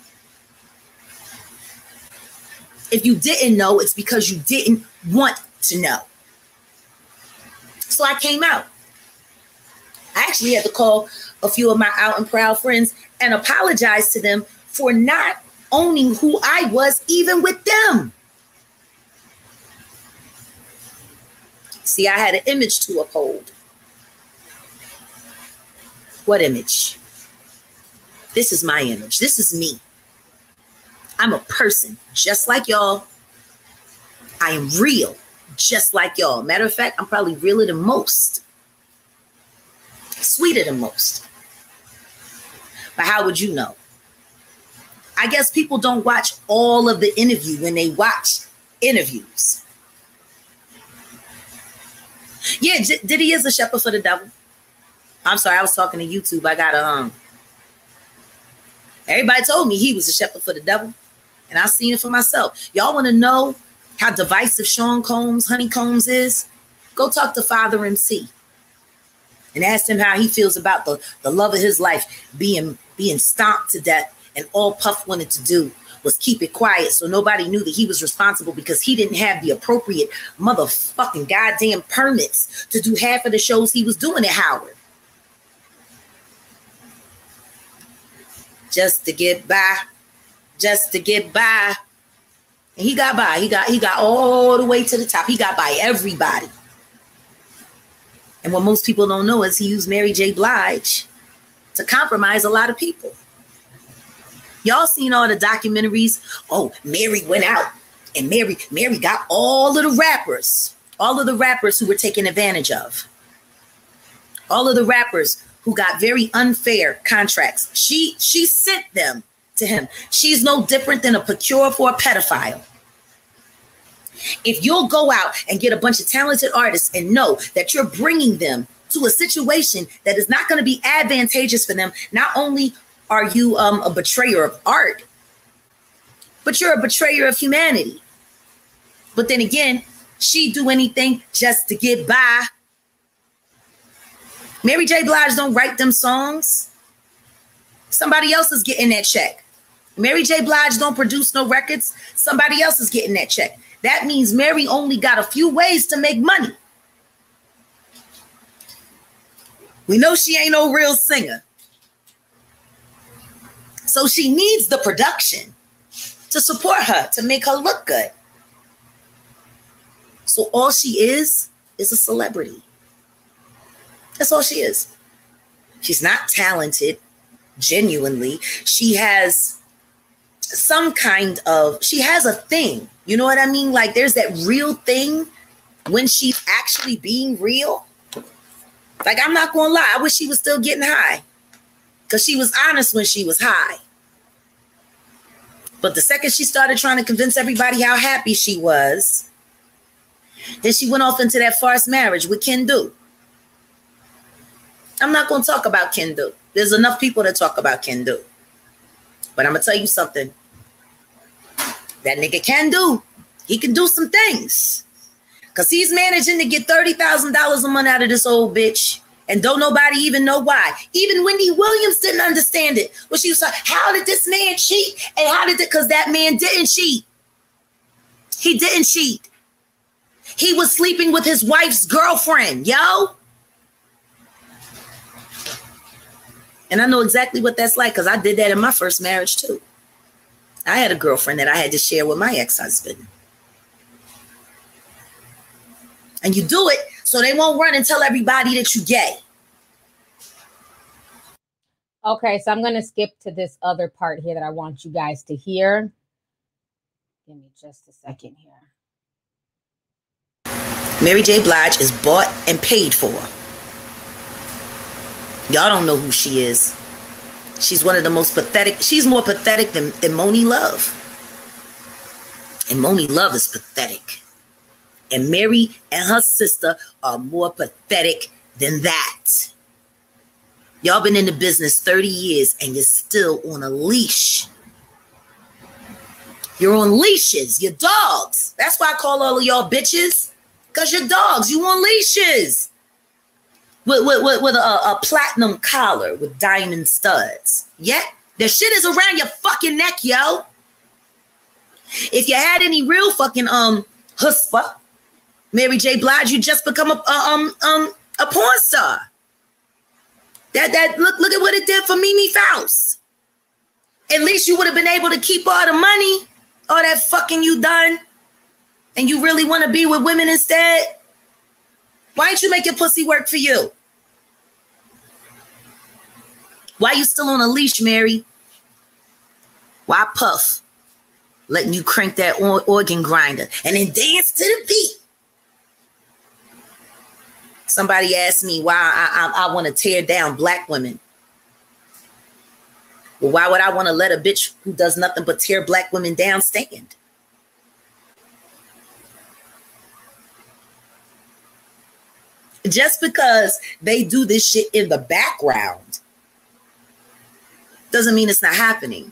If you didn't know, it's because you didn't want to know. So I came out. I actually had to call a few of my out and proud friends and apologize to them for not owning who I was, even with them. See, I had an image to uphold. What image? This is my image. This is me. I'm a person just like y'all. I am real just like y'all. Matter of fact, I'm probably realer than most, sweeter than most. But how would you know? I guess people don't watch all of the interview when they watch interviews. Yeah, J- Diddy is a shepherd for the devil. I'm sorry, I was talking to YouTube. I got a um. Everybody told me he was a shepherd for the devil, and I seen it for myself. Y'all want to know how divisive Sean Combs, Honey Combs is? Go talk to Father MC and ask him how he feels about the, the love of his life being being stomped to death, and all Puff wanted to do was keep it quiet so nobody knew that he was responsible because he didn't have the appropriate motherfucking goddamn permits to do half of the shows he was doing at Howard. Just to get by, just to get by. And he got by. He got he got all the way to the top. He got by everybody. And what most people don't know is he used Mary J. Blige to compromise a lot of people. Y'all seen all the documentaries? Oh, Mary went out and Mary Mary got all of the rappers, all of the rappers who were taken advantage of. All of the rappers who got very unfair contracts. She she sent them to him. She's no different than a procure for a pedophile. If you'll go out and get a bunch of talented artists and know that you're bringing them to a situation that is not going to be advantageous for them, not only are you um, a betrayer of art, but you're a betrayer of humanity. But then again, she do anything just to get by. Mary J. Blige don't write them songs. Somebody else is getting that check. Mary J. Blige don't produce no records. Somebody else is getting that check. That means Mary only got a few ways to make money. We know she ain't no real singer. So she needs the production to support her, to make her look good. So all she is is a celebrity. That's all she is. She's not talented, genuinely. She has some kind of, she has a thing. You know what I mean? Like there's that real thing when she's actually being real. Like I'm not gonna lie, I wish she was still getting high. Because she was honest when she was high. But the second she started trying to convince everybody how happy she was, then she went off into that farce marriage with Ken. I'm not going to talk about Ken. There's enough people to talk about Ken. But I'm going to tell you something. That nigga can do. He can do some things. Because he's managing to get $30,000 a month out of this old bitch. And don't nobody even know why. Even Wendy Williams didn't understand it. When she was like, how did this man cheat? And how did it? Because that man didn't cheat. He didn't cheat. He was sleeping with his wife's girlfriend, yo. And I know exactly what that's like because I did that in my first marriage too. I had a girlfriend that I had to share with my ex husband. And you do it so they won't run and tell everybody that you gay. Okay, so I'm going to skip to this other part here that I want you guys to hear. Give me just a second here. Mary J. Blige is bought and paid for. Y'all don't know who she is. She's one of the most pathetic. She's more pathetic than, than Monie Love. And Monie Love is pathetic. And Mary and her sister are more pathetic than that. Y'all been in the business 30 years and you're still on a leash. You're on leashes. You're dogs. That's why I call all of y'all bitches. Because you're dogs. You on leashes. With, with, with, with a, a platinum collar with diamond studs. Yeah? The shit is around your fucking neck, yo. If you had any real fucking um chutzpah, Mary J. Blige, you just become a, a um um a porn star. That that look look at what it did for Mimi Faust. At least you would have been able to keep all the money, all that fucking you done, and you really want to be with women instead. Why don't you make your pussy work for you? Why you still on a leash, Mary? Why Puff letting you crank that organ grinder and then dance to the beat? Somebody asked me why I, I, I want to tear down black women. Well, why would I want to let a bitch who does nothing but tear black women down stand? Just because they do this shit in the background doesn't mean it's not happening.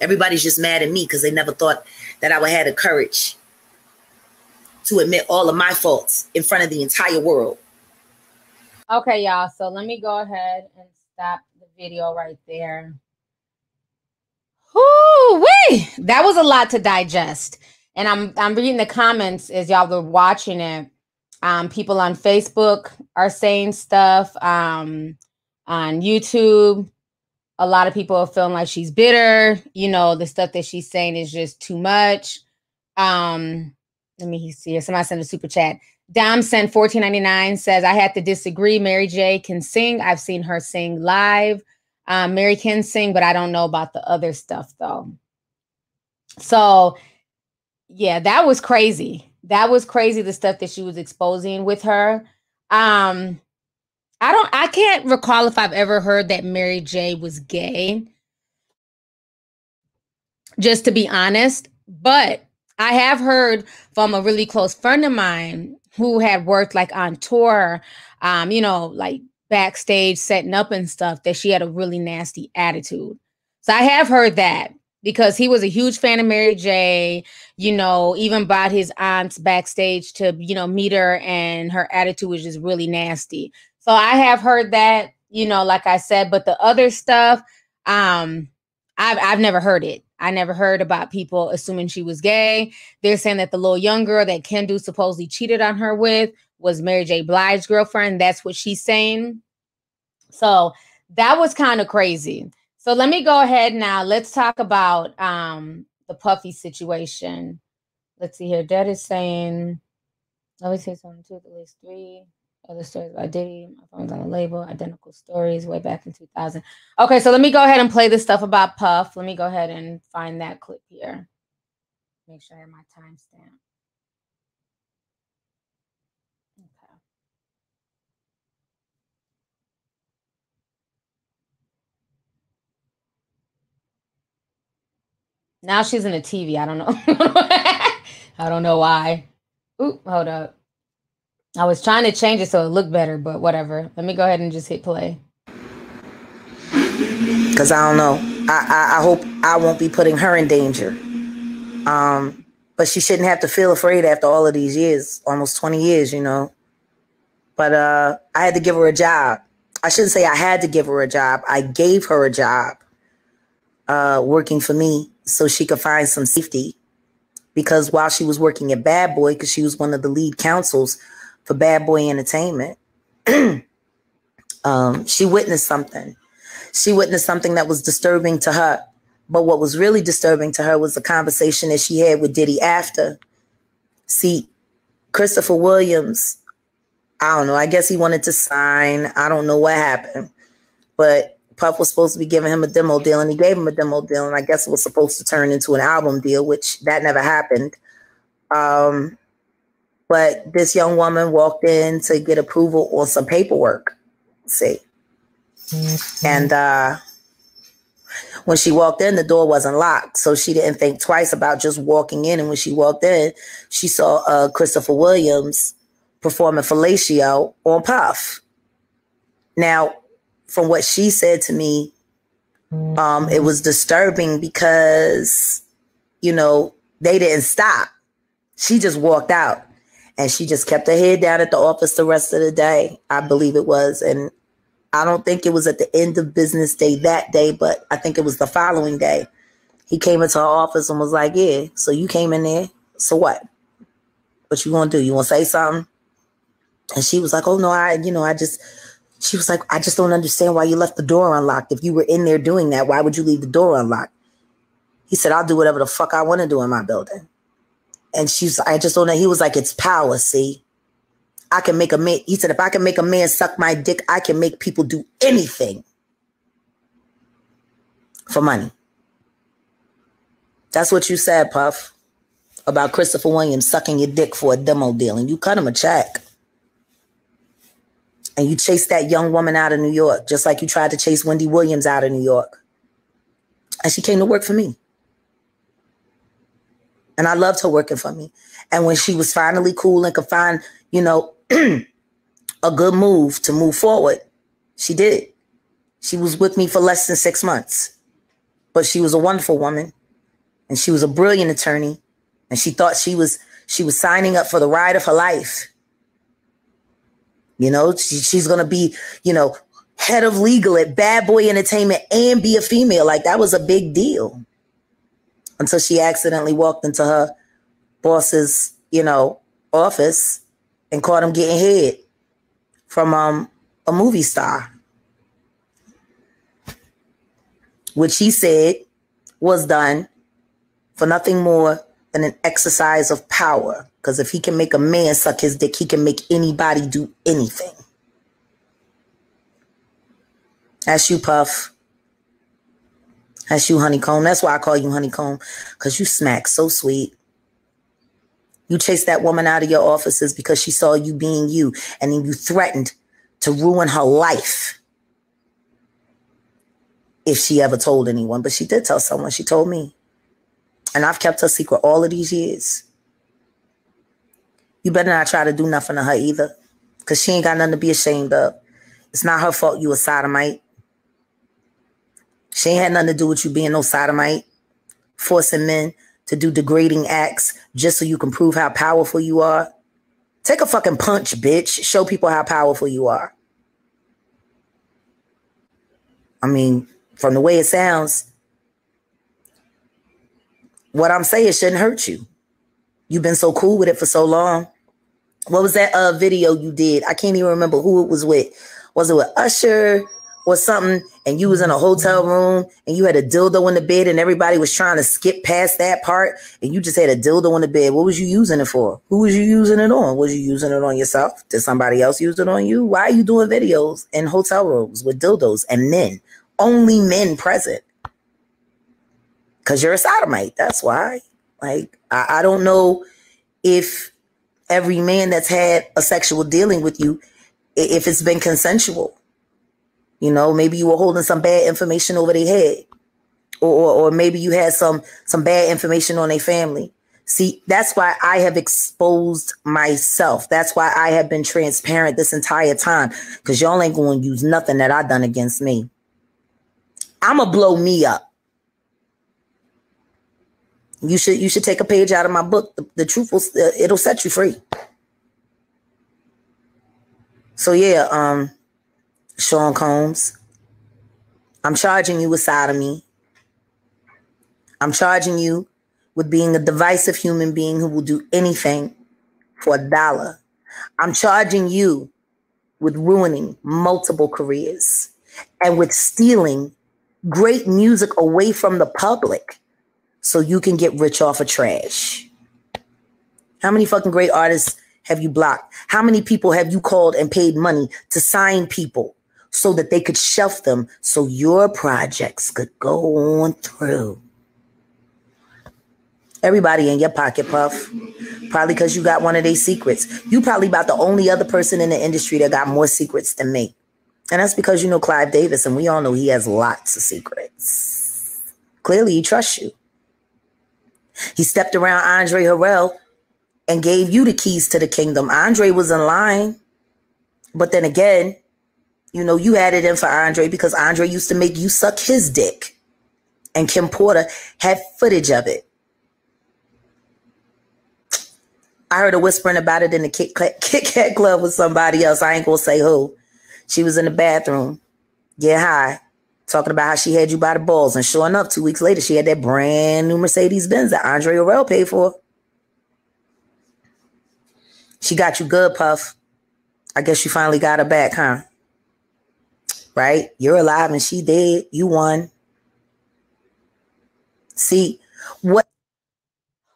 Everybody's just mad at me because they never thought that I would have the courage to admit all of my faults in front of the entire world. Okay, y'all. So let me go ahead and stop the video right there. Whoo wee! That was a lot to digest. And I'm I'm reading the comments as y'all were watching it. Um, people on Facebook are saying stuff. Um, on YouTube, a lot of people are feeling like she's bitter. You know, the stuff that she's saying is just too much. Um, let me see. Somebody sent a super chat. Dom sent 14.99 says, I had to disagree. Mary J can sing. I've seen her sing live. Um, Mary can sing, but I don't know about the other stuff though. So yeah, that was crazy. That was crazy, the stuff that she was exposing with her. Um, I don't I can't recall if I've ever heard that Mary J was gay. Just to be honest, but I have heard from a really close friend of mine who had worked like on tour, um, you know, like backstage setting up and stuff, that she had a really nasty attitude. So I have heard that because he was a huge fan of Mary J. You know, even brought his aunts backstage to you know meet her, and her attitude was just really nasty. So I have heard that, you know, like I said, but the other stuff, um, I've I've never heard it. I never heard about people assuming she was gay. They're saying that the little young girl that Kendu supposedly cheated on her with was Mary J. Blige's girlfriend. That's what she's saying. So that was kind of crazy. So let me go ahead now. Let's talk about um, the Puffy situation. Let's see here. Dad is saying, let me say something too. At least three other stories about Diddy. My phone's on the label. Identical stories way back in 2000. Okay, so let me go ahead and play this stuff about Puff. Let me go ahead and find that clip here. Make sure I have my timestamp. Now she's in a TV. I don't know. I don't know why. Oop, hold up. I was trying to change it so it looked better, but whatever. Let me go ahead and just hit play. Cause I don't know. I, I, I hope I won't be putting her in danger. Um, but she shouldn't have to feel afraid after all of these years, almost 20 years, you know. But uh, I had to give her a job. I shouldn't say I had to give her a job. I gave her a job uh, working for me so she could find some safety. Because while she was working at Bad Boy, because she was one of the lead counsels for Bad Boy Entertainment, um, she witnessed something. She witnessed something that was disturbing to her. But what was really disturbing to her was the conversation that she had with Diddy after. See, Christopher Williams, I don't know. I guess he wanted to sign. I don't know what happened. But Puff was supposed to be giving him a demo deal, and he gave him a demo deal, and I guess it was supposed to turn into an album deal, which that never happened. Um, but this young woman walked in to get approval on some paperwork. See, mm-hmm. and uh, when she walked in, the door wasn't locked, so she didn't think twice about just walking in. And when she walked in, she saw uh, Christopher Williams performing fellatio on Puff. Now, from what she said to me, um, it was disturbing because, you know, they didn't stop. She just walked out and she just kept her head down at the office the rest of the day. I believe it was. And I don't think it was at the end of business day that day, but I think it was the following day. He came into her office and was like, Yeah, so you came in there. So what? What you gonna do? You wanna say something? And she was like, Oh no, I, you know, I just she was like, I just don't understand why you left the door unlocked. If you were in there doing that, why would you leave the door unlocked? He said, I'll do whatever the fuck I want to do in my building. And she's, I just don't know. He was like, it's power, see? I can make a man, he said, if I can make a man suck my dick, I can make people do anything for money. That's what you said, Puff, about Christopher Williams sucking your dick for a demo deal. And you cut him a check and you chased that young woman out of New York, just like you tried to chase Wendy Williams out of New York. And she came to work for me. And I loved her working for me. And when she was finally cool and could find, you know, a good move to move forward, she did. She was with me for less than six months. But she was a wonderful woman. And she was a brilliant attorney. And she thought she was she was signing up for the ride of her life. You know, she, she's going to be, you know, head of legal at Bad Boy Entertainment and be a female. Like that was a big deal until she accidentally walked into her boss's, you know, office and caught him getting head from um, a movie star, which he said was done for nothing more than an exercise of power because if he can make a man suck his dick, he can make anybody do anything. That's you, Puff. That's you, Honeycomb. That's why I call you Honeycomb, because you smack so sweet. You chased that woman out of your offices because she saw you being you, and then you threatened to ruin her life if she ever told anyone. But she did tell someone. She told me. And I've kept her secret all of these years. You better not try to do nothing to her either. Cause she ain't got nothing to be ashamed of. It's not her fault you a sodomite. She ain't had nothing to do with you being no sodomite, forcing men to do degrading acts just so you can prove how powerful you are. Take a fucking punch, bitch. Show people how powerful you are. I mean, from the way it sounds, what I'm saying shouldn't hurt you. You've been so cool with it for so long. What was that uh video you did? I can't even remember who it was with. Was it with Usher or something? And you was in a hotel mm-hmm. room and you had a dildo in the bed and everybody was trying to skip past that part and you just had a dildo in the bed. What was you using it for? Who was you using it on? Was you using it on yourself? Did somebody else use it on you? Why are you doing videos in hotel rooms with dildos and men? Only men present. Cause you're a sodomite. That's why. Like I, I don't know if every man that's had a sexual dealing with you, if it's been consensual. You know, maybe you were holding some bad information over their head. Or, or, or maybe you had some some bad information on their family. See, that's why I have exposed myself. That's why I have been transparent this entire time. Because y'all ain't going to use nothing that I done against me. I'ma blow me up. You should you should take a page out of my book. The, the truth will it'll set you free. So yeah, um, Sean Combs, I'm charging you with sodomy. I'm charging you with being a divisive human being who will do anything for a dollar. I'm charging you with ruining multiple careers and with stealing great music away from the public so you can get rich off of trash. How many fucking great artists have you blocked? How many people have you called and paid money to sign people so that they could shelf them so your projects could go on through? Everybody in your pocket, Puff. Probably because you got one of their secrets. You probably about the only other person in the industry that got more secrets than me. And that's because you know Clive Davis, and we all know he has lots of secrets. Clearly, he trusts you. He stepped around Andre Harrell and gave you the keys to the kingdom. Andre was in line. But then again, you know, you had it in for Andre because Andre used to make you suck his dick. And Kim Porter had footage of it. I heard a whispering about it in the Kit Kat, Kit Kat Club with somebody else. I ain't gonna say who. She was in the bathroom, get high, talking about how she had you by the balls. And sure enough, two weeks later, she had that brand new Mercedes Benz that Andre Harrell paid for. She got you good, Puff. I guess you finally got her back, huh? Right? You're alive and she dead. You won. See, what?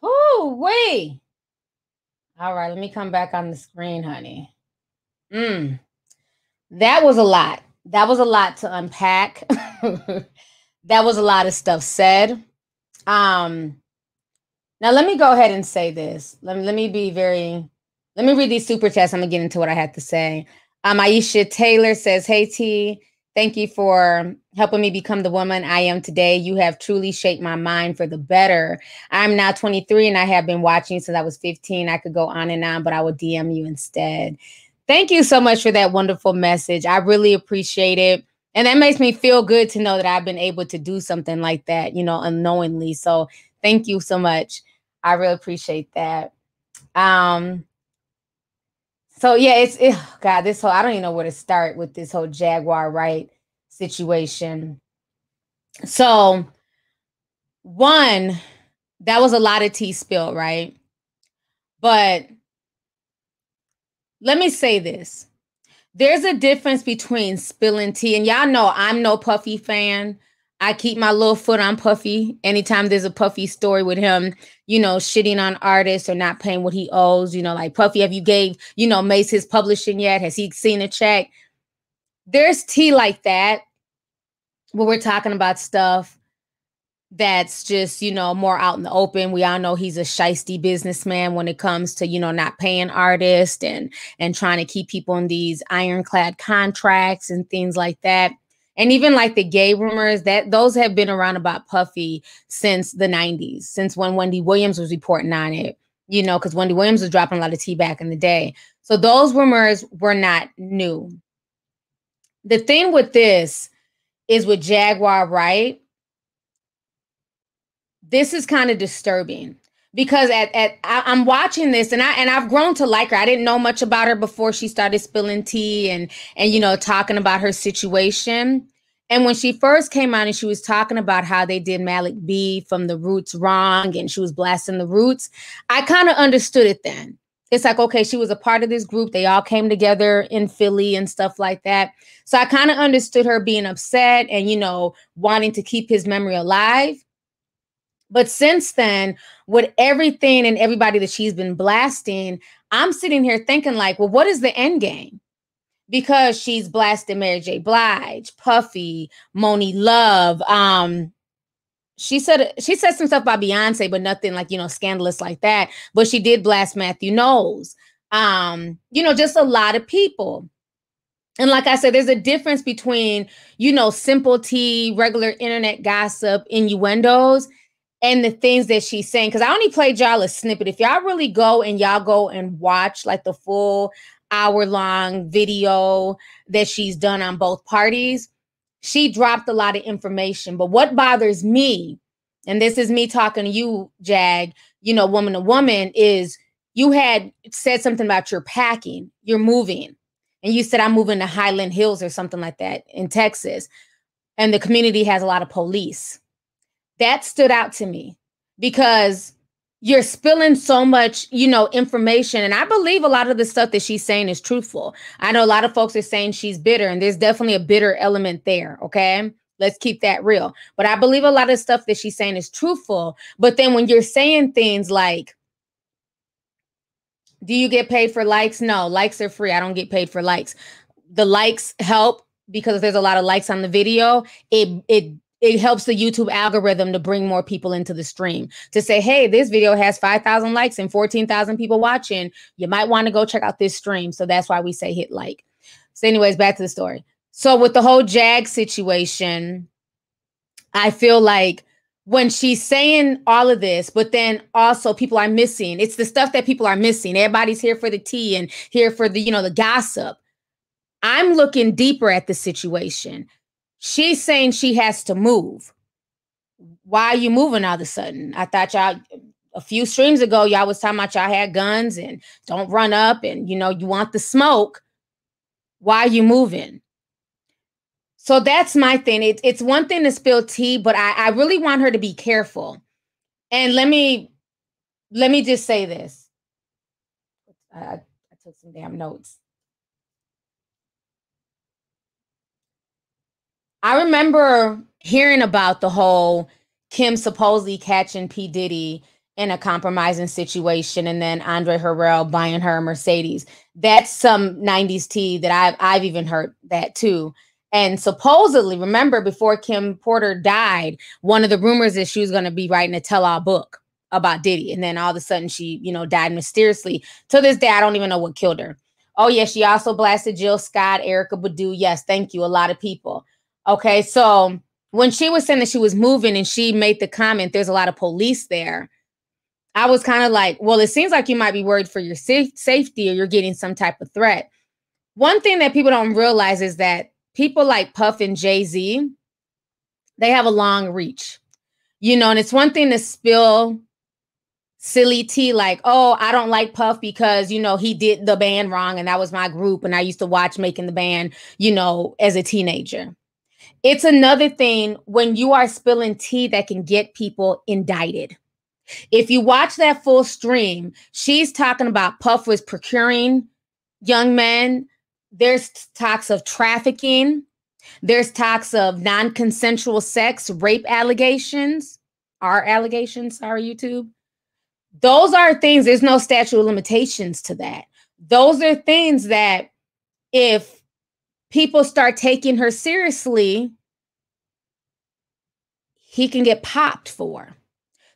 Oh, wait. All right, let me come back on the screen, honey. Mm. That was a lot. That was a lot to unpack. that was a lot of stuff said. Um now let me go ahead and say this. Let me let me be very let me read these super chats. I'm gonna get into what I had to say. Um, Aisha Taylor says, Hey T, thank you for helping me become the woman I am today. You have truly shaped my mind for the better. I'm now 23 and I have been watching since I was 15. I could go on and on, but I will DM you instead. Thank you so much for that wonderful message. I really appreciate it. And that makes me feel good to know that I've been able to do something like that, you know, unknowingly. So thank you so much. I really appreciate that. Um, so yeah, it's it, God. This whole I don't even know where to start with this whole Jaguar Wright situation. So one, that was a lot of tea spilled, right? But let me say this. There's a difference between spilling tea, and y'all know I'm no Puffy fan. I keep my little foot on Puffy anytime there's a Puffy story with him, you know, shitting on artists or not paying what he owes. You know, like Puffy, have you gave, you know, Mase his publishing yet? Has he seen a check? There's tea like that where we're talking about stuff that's just, you know, more out in the open. We all know he's a shisty businessman when it comes to, you know, not paying artists and and trying to keep people in these ironclad contracts and things like that and even like the gay rumors that those have been around about Puffy since the 90s, since when Wendy Williams was reporting on it. you know, because Wendy Williams was dropping a lot of tea back in the day. So those rumors were not new. The thing with this is with Jaguar Wright? this is kind of disturbing because at, at I, am watching this and I and I've grown to like her. I didn't know much about her before she started spilling tea and and you know talking about her situation. And when she first came out and she was talking about how they did Malik B from the Roots wrong and she was blasting the Roots, I kind of understood it then. It's like, okay, she was a part of this group. They all came together in Philly and stuff like that. So I kind of understood her being upset and, you know, wanting to keep his memory alive. But since then, with everything and everybody that she's been blasting, I'm sitting here thinking, like, well, what is the end game? because she's blasted Mary J. Blige, Puffy, Monie Love. Um, she said she said some stuff about Beyonce, but nothing like you know scandalous like that. But she did blast Matthew Knowles. Um, you know, just a lot of people. And like I said, there's a difference between, you know, simple tea, regular internet gossip, innuendos, and the things that she's saying. Because I only played y'all a snippet. If y'all really go and y'all go and watch like the full hour long video that she's done on both parties, she dropped a lot of information. But what bothers me, and this is me talking to you, Jag, you know, woman to woman, is you had said something about your packing, you're moving. And you said, I'm moving to Highland Hills or something like that in Texas. And the community has a lot of police. That stood out to me because you're spilling so much, you know, information. And I believe a lot of the stuff that she's saying is truthful. I know a lot of folks are saying she's bitter, and there's definitely a bitter element there. Okay. Let's keep that real. But I believe a lot of stuff that she's saying is truthful. But then when you're saying things like, do you get paid for likes? No, likes are free. I don't get paid for likes. The likes help because there's a lot of likes on the video. It it it helps the YouTube algorithm to bring more people into the stream to say, hey, this video has 5,000 likes and 14,000 people watching. You might want to go check out this stream. So that's why we say hit like. So, anyways, back to the story. So, with the whole Jag situation, I feel like when she's saying all of this, but then also people are missing. It's the stuff that people are missing. Everybody's here for the tea and here for the, you know, the gossip. I'm looking deeper at the situation. She's saying she has to move. Why are you moving all of a sudden? I thought y'all a few streams ago, y'all was talking about y'all had guns and don't run up and you know you want the smoke. Why are you moving? So that's my thing. It, it's one thing to spill tea, but I, I really want her to be careful. And let me let me just say this. I, I took some damn notes. I remember hearing about the whole Kim supposedly catching P. Diddy in a compromising situation and then Andre Harrell buying her a Mercedes. That's some 90s tea that I've I've even heard that too. And supposedly, remember before Kim Porter died, one of the rumors is she was going to be writing a tell-all book about Diddy. And then all of a sudden she, you know, died mysteriously. To this day, I don't even know what killed her. Oh, yeah, she also blasted Jill Scott, Erykah Badu. Yes, thank you. A lot of people. Okay, so when she was saying that she was moving and she made the comment, there's a lot of police there. I was kind of like, well, it seems like you might be worried for your safe- safety or you're getting some type of threat. One thing that people don't realize is that people like Puff and Jay Z, they have a long reach, you know, and it's one thing to spill silly tea like, oh, I don't like Puff because, you know, he did the band wrong and that was my group and I used to watch making the band, you know, as a teenager. It's another thing when you are spilling tea that can get people indicted. If you watch that full stream, she's talking about Puff was procuring young men. There's talks of trafficking. There's talks of non consensual sex, rape allegations, are allegations, sorry, YouTube. Those are things, there's no statute of limitations to that. Those are things that if people start taking her seriously, he can get popped for.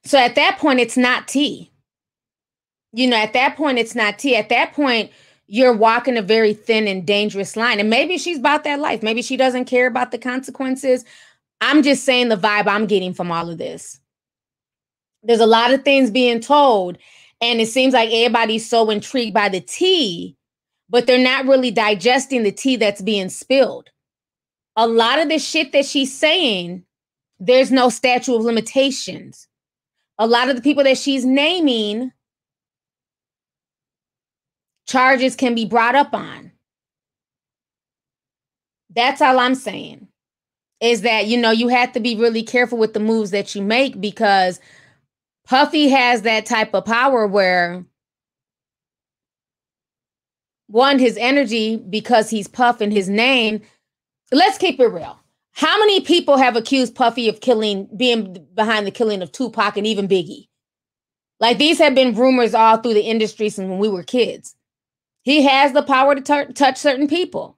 So at that point, it's not tea. You know, at that point, it's not tea. At that point, you're walking a very thin and dangerous line. And maybe she's about that life. Maybe she doesn't care about the consequences. I'm just saying the vibe I'm getting from all of this. There's a lot of things being told. And it seems like everybody's so intrigued by the tea, but they're not really digesting the tea that's being spilled. A lot of the shit that she's saying, there's no statute of limitations. A lot of the people that she's naming, charges can be brought up on. That's all I'm saying. Is that, you know, you have to be really careful with the moves that you make because Puffy has that type of power where one, his energy, because he's Puff in his name. Let's keep it real. How many people have accused Puffy of killing, being behind the killing of Tupac and even Biggie? Like these have been rumors all through the industry since when we were kids. He has the power to t- touch certain people.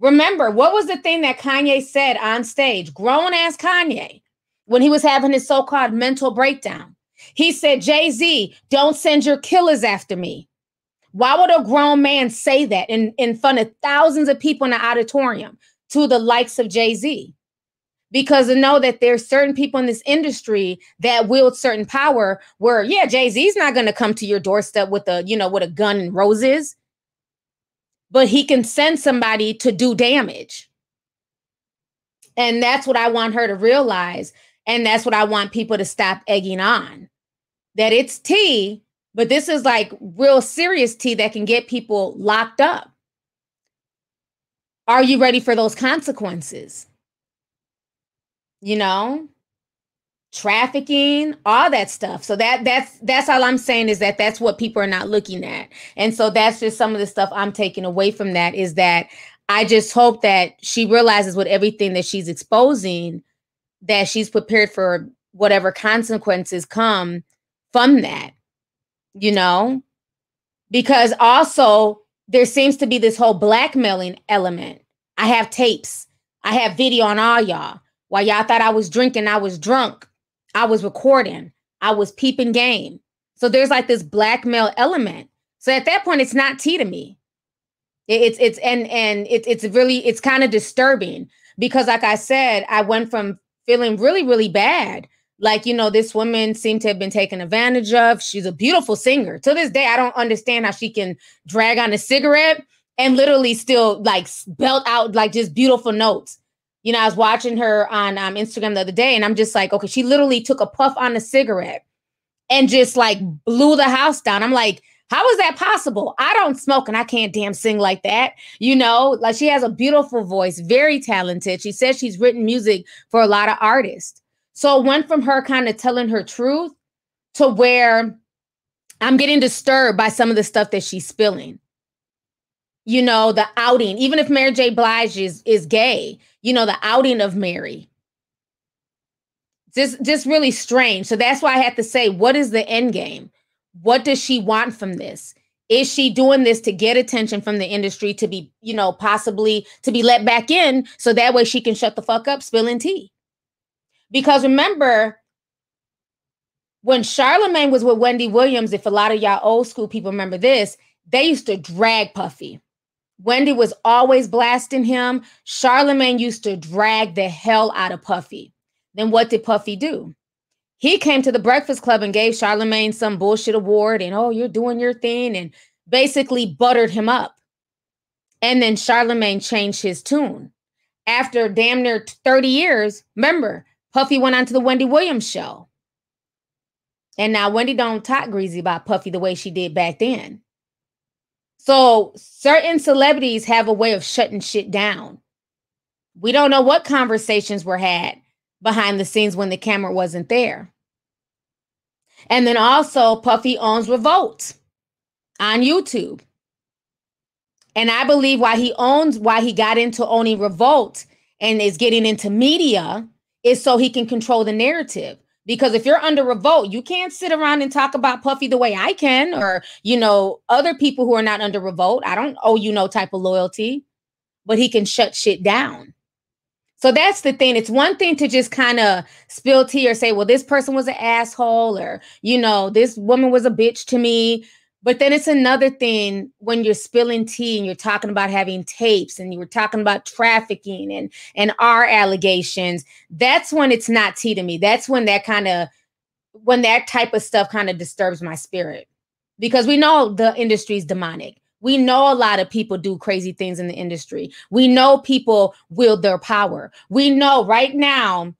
Remember, what was the thing that Kanye said on stage, grown ass Kanye, when he was having his so called mental breakdown? He said, Jay Z, don't send your killers after me. Why would a grown man say that in, in front of thousands of people in the auditorium to the likes of Jay Z? Because to know that there's certain people in this industry that wield certain power where, yeah, Jay Z's not going to come to your doorstep with a, you know, with a gun and roses, but he can send somebody to do damage. And that's what I want her to realize. And that's what I want people to stop egging on that it's tea, but this is like real serious tea that can get people locked up. Are you ready for those consequences? You know, trafficking, all that stuff. So that that's that's all I'm saying is that that's what people are not looking at. And so that's just some of the stuff I'm taking away from that is that I just hope that she realizes with everything that she's exposing that she's prepared for whatever consequences come from that, you know? Because also there seems to be this whole blackmailing element. I have tapes, I have video on all y'all. While y'all thought I was drinking, I was drunk, I was recording, I was peeping game. So there's like this blackmail element. So at that point, it's not tea to me. It's it's and and it's it's really it's kind of disturbing because, like I said, I went from feeling really really bad like you know this woman seemed to have been taken advantage of she's a beautiful singer to this day i don't understand how she can drag on a cigarette and literally still like belt out like just beautiful notes you know i was watching her on um, instagram the other day and i'm just like okay she literally took a puff on a cigarette and just like blew the house down i'm like how is that possible? I don't smoke and I can't damn sing like that. You know, like she has a beautiful voice, very talented. She says she's written music for a lot of artists. So it went from her kind of telling her truth to where I'm getting disturbed by some of the stuff that she's spilling. You know, the outing, even if Mary J. Blige is is gay, you know, the outing of Mary. Just just really strange. So that's why I had to say, what is the end game? What does she want from this? Is she doing this to get attention from the industry to be, you know, possibly to be let back in so that way she can shut the fuck up spilling tea? Because remember, when Charlemagne was with Wendy Williams, if a lot of y'all old school people remember this, they used to drag Puffy. Wendy was always blasting him. Charlemagne used to drag the hell out of Puffy. Then what did Puffy do? He came to the Breakfast Club and gave Charlemagne some bullshit award and, oh, you're doing your thing, and basically buttered him up. And then Charlemagne changed his tune. After damn near 30 years, remember, Puffy went on to the Wendy Williams show. And now Wendy don't talk greasy about Puffy the way she did back then. So certain celebrities have a way of shutting shit down. We don't know what conversations were had behind the scenes when the camera wasn't there. And then also Puffy owns Revolt on YouTube. And I believe why he owns why he got into owning Revolt and is getting into media is so he can control the narrative. Because if you're under revolt, you can't sit around and talk about Puffy the way I can, or you know, other people who are not under revolt. I don't owe you no type of loyalty, but he can shut shit down. So that's the thing. It's one thing to just kind of spill tea or say, well, this person was an asshole, or you know, this woman was a bitch to me. But then it's another thing when you're spilling tea and you're talking about having tapes and you were talking about trafficking and and our allegations. That's when it's not tea to me. That's when that kind of when that type of stuff kind of disturbs my spirit. because we know the industry is demonic. We know a lot of people do crazy things in the industry. We know people wield their power. We know right now,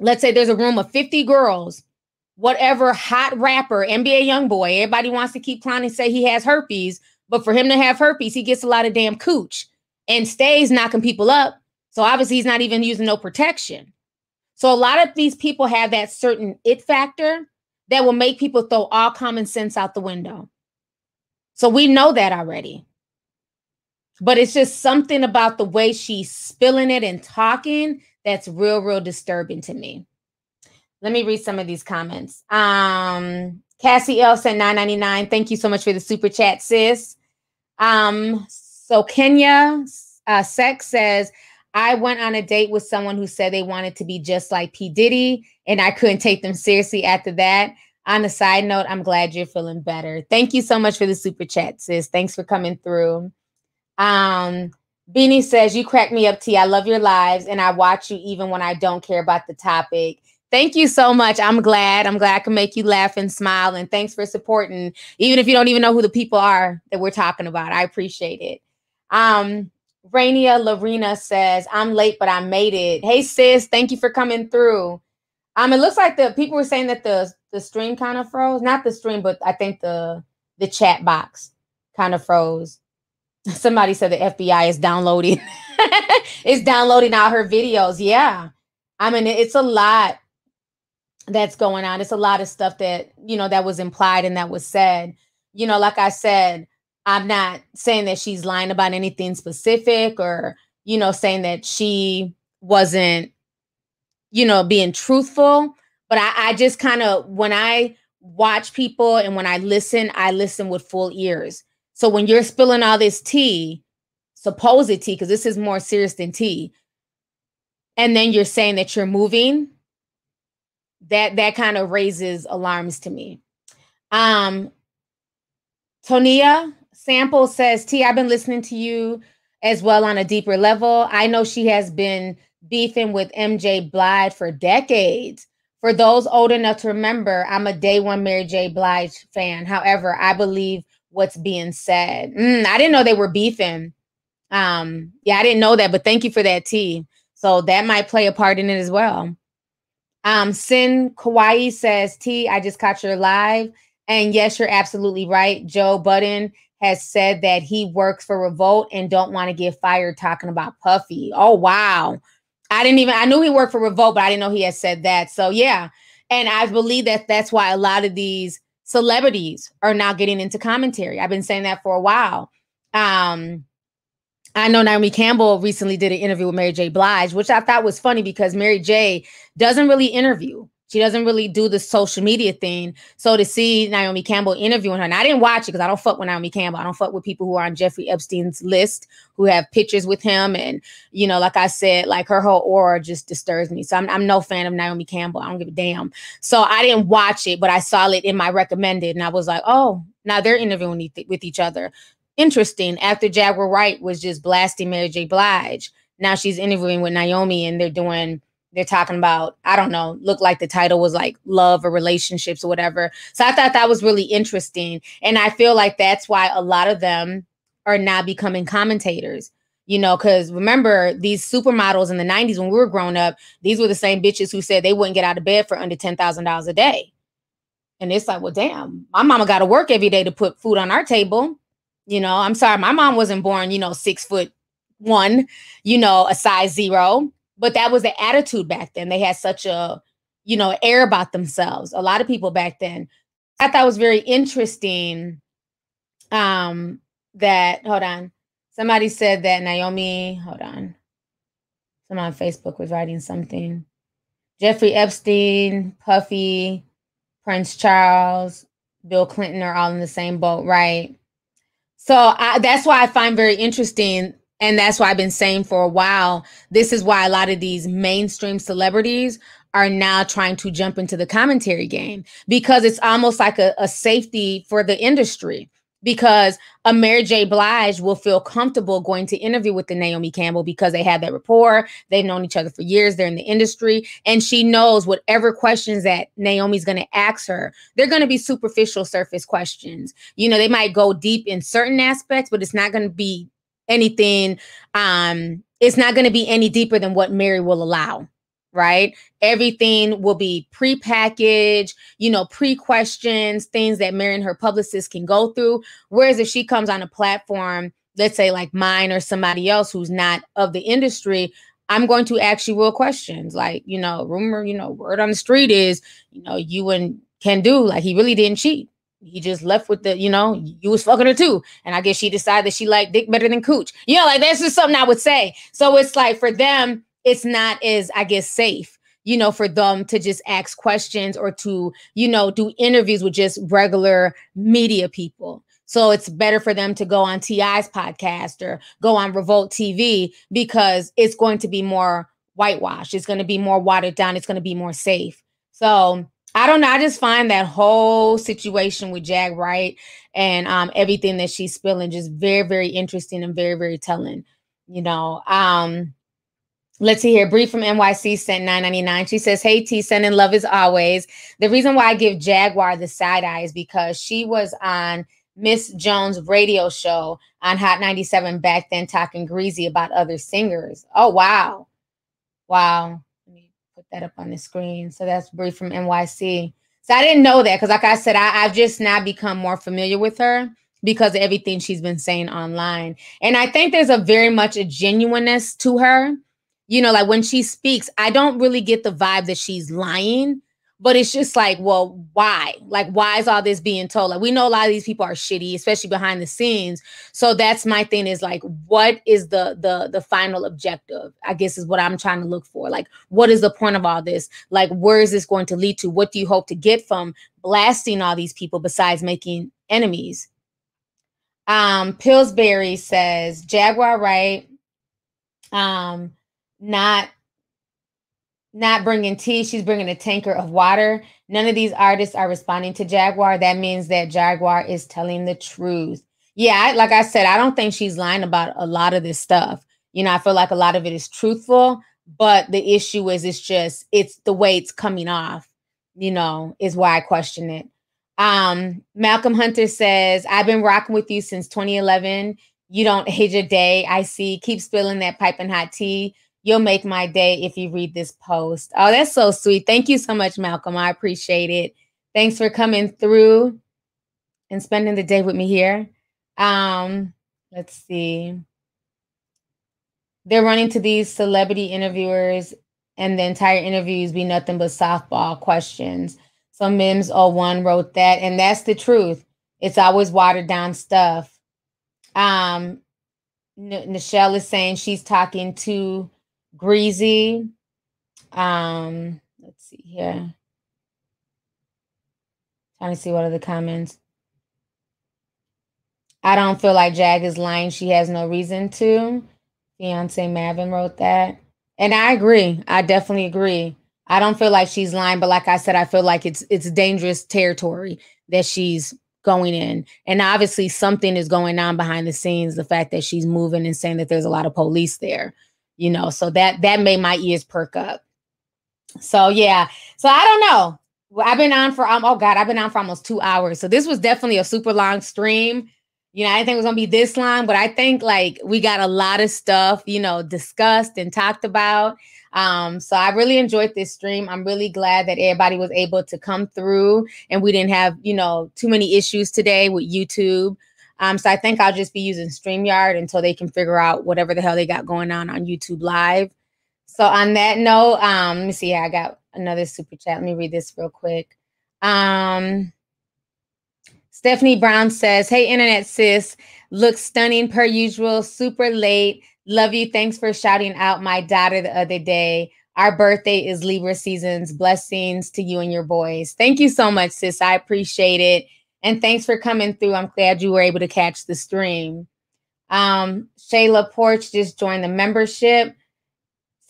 let's say there's a room of 50 girls, whatever hot rapper, NBA YoungBoy, everybody wants to keep clowning say he has herpes, but for him to have herpes, he gets a lot of damn cooch and stays knocking people up. So obviously he's not even using no protection. So a lot of these people have that certain it factor that will make people throw all common sense out the window. So we know that already. But it's just something about the way she's spilling it and talking that's real, real disturbing to me. Let me read some of these comments. Um, Cassie L said 999. Thank you so much for the super chat, sis. Um, so Kenya uh, Sex says, I went on a date with someone who said they wanted to be just like P. Diddy, and I couldn't take them seriously after that. On a side note, I'm glad you're feeling better. Thank you so much for the super chat, sis. Thanks for coming through. Um, Beanie says, You crack me up, T. I love your lives, and I watch you even when I don't care about the topic. Thank you so much. I'm glad. I'm glad I can make you laugh and smile. And thanks for supporting, even if you don't even know who the people are that we're talking about. I appreciate it. Um, Rainia Larina says, I'm late, but I made it. Hey, sis, thank you for coming through. Um, it looks like the people were saying that the the stream kind of froze. Not the stream, but I think the the chat box kind of froze. Somebody said the FBI is downloading, it's downloading all her videos. Yeah. I mean, it's a lot that's going on. It's a lot of stuff that, you know, that was implied and that was said. You know, like I said, I'm not saying that she's lying about anything specific or, you know, saying that she wasn't, you know, being truthful. But I, I just kind of, when I watch people and when I listen, I listen with full ears. So when you're spilling all this tea, supposed tea, because this is more serious than tea, and then you're saying that you're moving, that that kind of raises alarms to me. Um, Tonia Sample says, T, I've been listening to you as well on a deeper level. I know she has been beefing with MJ Blige for decades. For those old enough to remember, I'm a day one Mary J. Blige fan. However, I believe what's being said. Mm, I didn't know they were beefing. Um, yeah, I didn't know that, but thank you for that T. So that might play a part in it as well. Um, Sin Kawaii says, T, I just caught your live. And yes, you're absolutely right. Joe Budden has said that he works for Revolt and don't want to get fired talking about Puffy. Oh wow. I didn't even I knew he worked for Revolt, but I didn't know he had said that. So yeah. And I believe that that's why a lot of these celebrities are now getting into commentary. I've been saying that for a while. Um I know Naomi Campbell recently did an interview with Mary J. Blige, which I thought was funny because Mary J. doesn't really interview. She doesn't really do the social media thing. So to see Naomi Campbell interviewing her, and I didn't watch it because I don't fuck with Naomi Campbell. I don't fuck with people who are on Jeffrey Epstein's list who have pictures with him. And, you know, like I said, like her whole aura just disturbs me. So I'm, I'm no fan of Naomi Campbell. I don't give a damn. So I didn't watch it, but I saw it in my recommended and I was like, oh, now they're interviewing with each other. Interesting. After Jaguar Wright was just blasting Mary J. Blige, now she's interviewing with Naomi and they're doing they're talking about i don't know look like the title was like love or relationships or whatever so i thought that was really interesting and i feel like that's why a lot of them are now becoming commentators you know because remember these supermodels in the 90s when we were growing up these were the same bitches who said they wouldn't get out of bed for under $10000 a day and it's like well damn my mama got to work every day to put food on our table you know i'm sorry my mom wasn't born you know six foot one you know a size zero but that was the attitude back then. They had such a, you know, air about themselves. A lot of people back then. I thought was very interesting. Um, that hold on. Somebody said that Naomi, hold on. Someone on Facebook was writing something. Jeffrey Epstein, Puffy, Prince Charles, Bill Clinton are all in the same boat, right? So I, that's why I find very interesting and that's why I've been saying for a while, this is why a lot of these mainstream celebrities are now trying to jump into the commentary game because it's almost like a, a safety for the industry. Because a Mary J. Blige will feel comfortable going to interview with the Naomi Campbell because they have that rapport. They've known each other for years. They're in the industry. And she knows whatever questions that Naomi's going to ask her, they're going to be superficial surface questions. You know, they might go deep in certain aspects, but it's not going to be anything, um, it's not going to be any deeper than what Mary will allow right? Everything will be pre-packaged, you know, pre-questions, things that Mary and her publicist can go through. Whereas if she comes on a platform, let's say like mine or somebody else who's not of the industry, I'm going to ask you real questions. Like, you know, rumor, you know, word on the street is, you know, you and Kendu like he really didn't cheat. He just left with the, you know, you was fucking her too. And I guess she decided that she liked dick better than cooch. You know, like that's just something I would say. So it's like for them, it's not as I guess safe, you know, for them to just ask questions or to, you know, do interviews with just regular media people. So it's better for them to go on TI's podcast or go on Revolt TV because it's going to be more whitewashed. It's going to be more watered down. It's going to be more safe. So I don't know. I just find that whole situation with Jag Wright and um, everything that she's spilling just very, very interesting and very, very telling. You know, um, Let's see here. Brief from NYC sent 999. She says, Hey T, sending love as always. The reason why I give Jaguar the side eye is because she was on Miss Jones' radio show on Hot 97 back then talking greasy about other singers. Oh, wow. Wow. Let me put that up on the screen. So that's Brief from NYC. So I didn't know that because, like I said, I, I've just now become more familiar with her because of everything she's been saying online. And I think there's a very much a genuineness to her you know, like when she speaks, I don't really get the vibe that she's lying, but it's just like, well, why? Like, why is all this being told? Like, we know a lot of these people are shitty, especially behind the scenes. So that's my thing is like, what is the the the final objective? I guess is what I'm trying to look for. Like, what is the point of all this? Like, where is this going to lead to? What do you hope to get from blasting all these people besides making enemies? Um, Pillsbury says Jaguar Wright. Um, not not bringing tea she's bringing a tanker of water. None of these artists are responding to jaguar. That means that jaguar is telling the truth. Yeah like i said i don't think she's lying about a lot of this stuff. You know i feel like a lot of it is truthful but the issue is it's just it's the way it's coming off you know is why i question it. Um malcolm hunter says i've been rocking with you since 2011 you don't age a day. I see. Keep spilling that piping hot tea You'll make my day if you read this post. Oh, that's so sweet. Thank you so much, Malcolm. I appreciate it. Thanks for coming through and spending the day with me here. Um, let's see. They're running to these celebrity interviewers, and the entire interviews be nothing but softball questions. So Mims 01 wrote that, and that's the truth. It's always watered down stuff. Um, N- Nichelle is saying she's talking to Greasy. Um, let's see here. Trying to see what are the comments. I don't feel like Jag is lying. She has no reason to. Fiance Mavin wrote that. And I agree. I definitely agree. I don't feel like she's lying, but like I said, I feel like it's it's dangerous territory that she's going in. And obviously something is going on behind the scenes, the fact that she's moving and saying that there's a lot of police there you know so that that made my ears perk up. So yeah so i don't know. I've been on for um, oh god i've been on for almost two hours. So this was definitely a super long stream. You know i didn't think it was gonna be this long but i think like we got a lot of stuff you know discussed and talked about. Um so i really enjoyed this stream. I'm really glad that everybody was able to come through and we didn't have you know too many issues today with youtube um, so I think I'll just be using StreamYard until they can figure out whatever the hell they got going on on YouTube Live. So on that note, um, let me see. I got another super chat. Let me read this real quick. Um, Stephanie Brown says, "Hey, internet sis, looks stunning per usual. Super late. Love you. Thanks for shouting out my daughter the other day. Our birthday is Libra seasons. Blessings to you and your boys. Thank you so much, sis. I appreciate it." And thanks for coming through. I'm glad you were able to catch the stream. Um, Shayla Porch just joined the membership.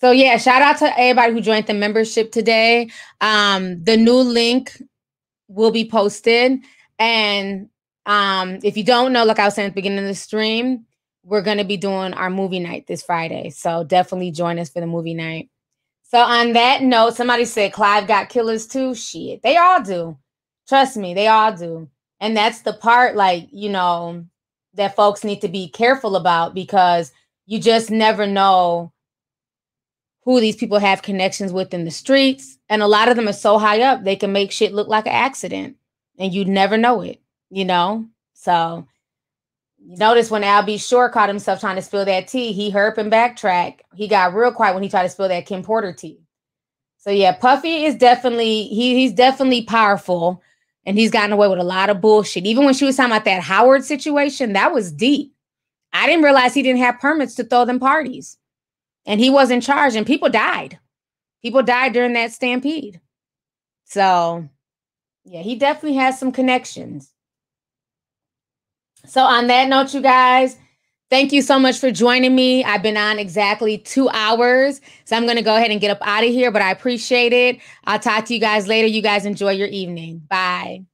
So yeah, shout out to everybody who joined the membership today. Um, the new link will be posted, and Um, if you don't know, like I was saying at the beginning of the stream, we're going to be doing our movie night this Friday. So definitely join us for the movie night. So on that note, somebody said Clive got killers too. Shit, they all do. Trust me, they all do. And that's the part, like, you know, that folks need to be careful about because you just never know who these people have connections with in the streets. And a lot of them are so high up, they can make shit look like an accident and you never know it, you know? So you notice when Al B. Sure caught himself trying to spill that tea, he herp and backtrack. He got real quiet when he tried to spill that Kim Porter tea. So yeah, Puffy is definitely he he's definitely powerful and he's gotten away with a lot of bullshit. Even when she was talking about that Howard situation, that was deep. I didn't realize he didn't have permits to throw them parties. And he was in charge and people died. People died during that stampede. So, yeah, he definitely has some connections. So, on that note, you guys, thank you so much for joining me. I've been on exactly two hours. So, I'm going to go ahead and get up out of here, but I appreciate it. I'll talk to you guys later. You guys enjoy your evening. Bye.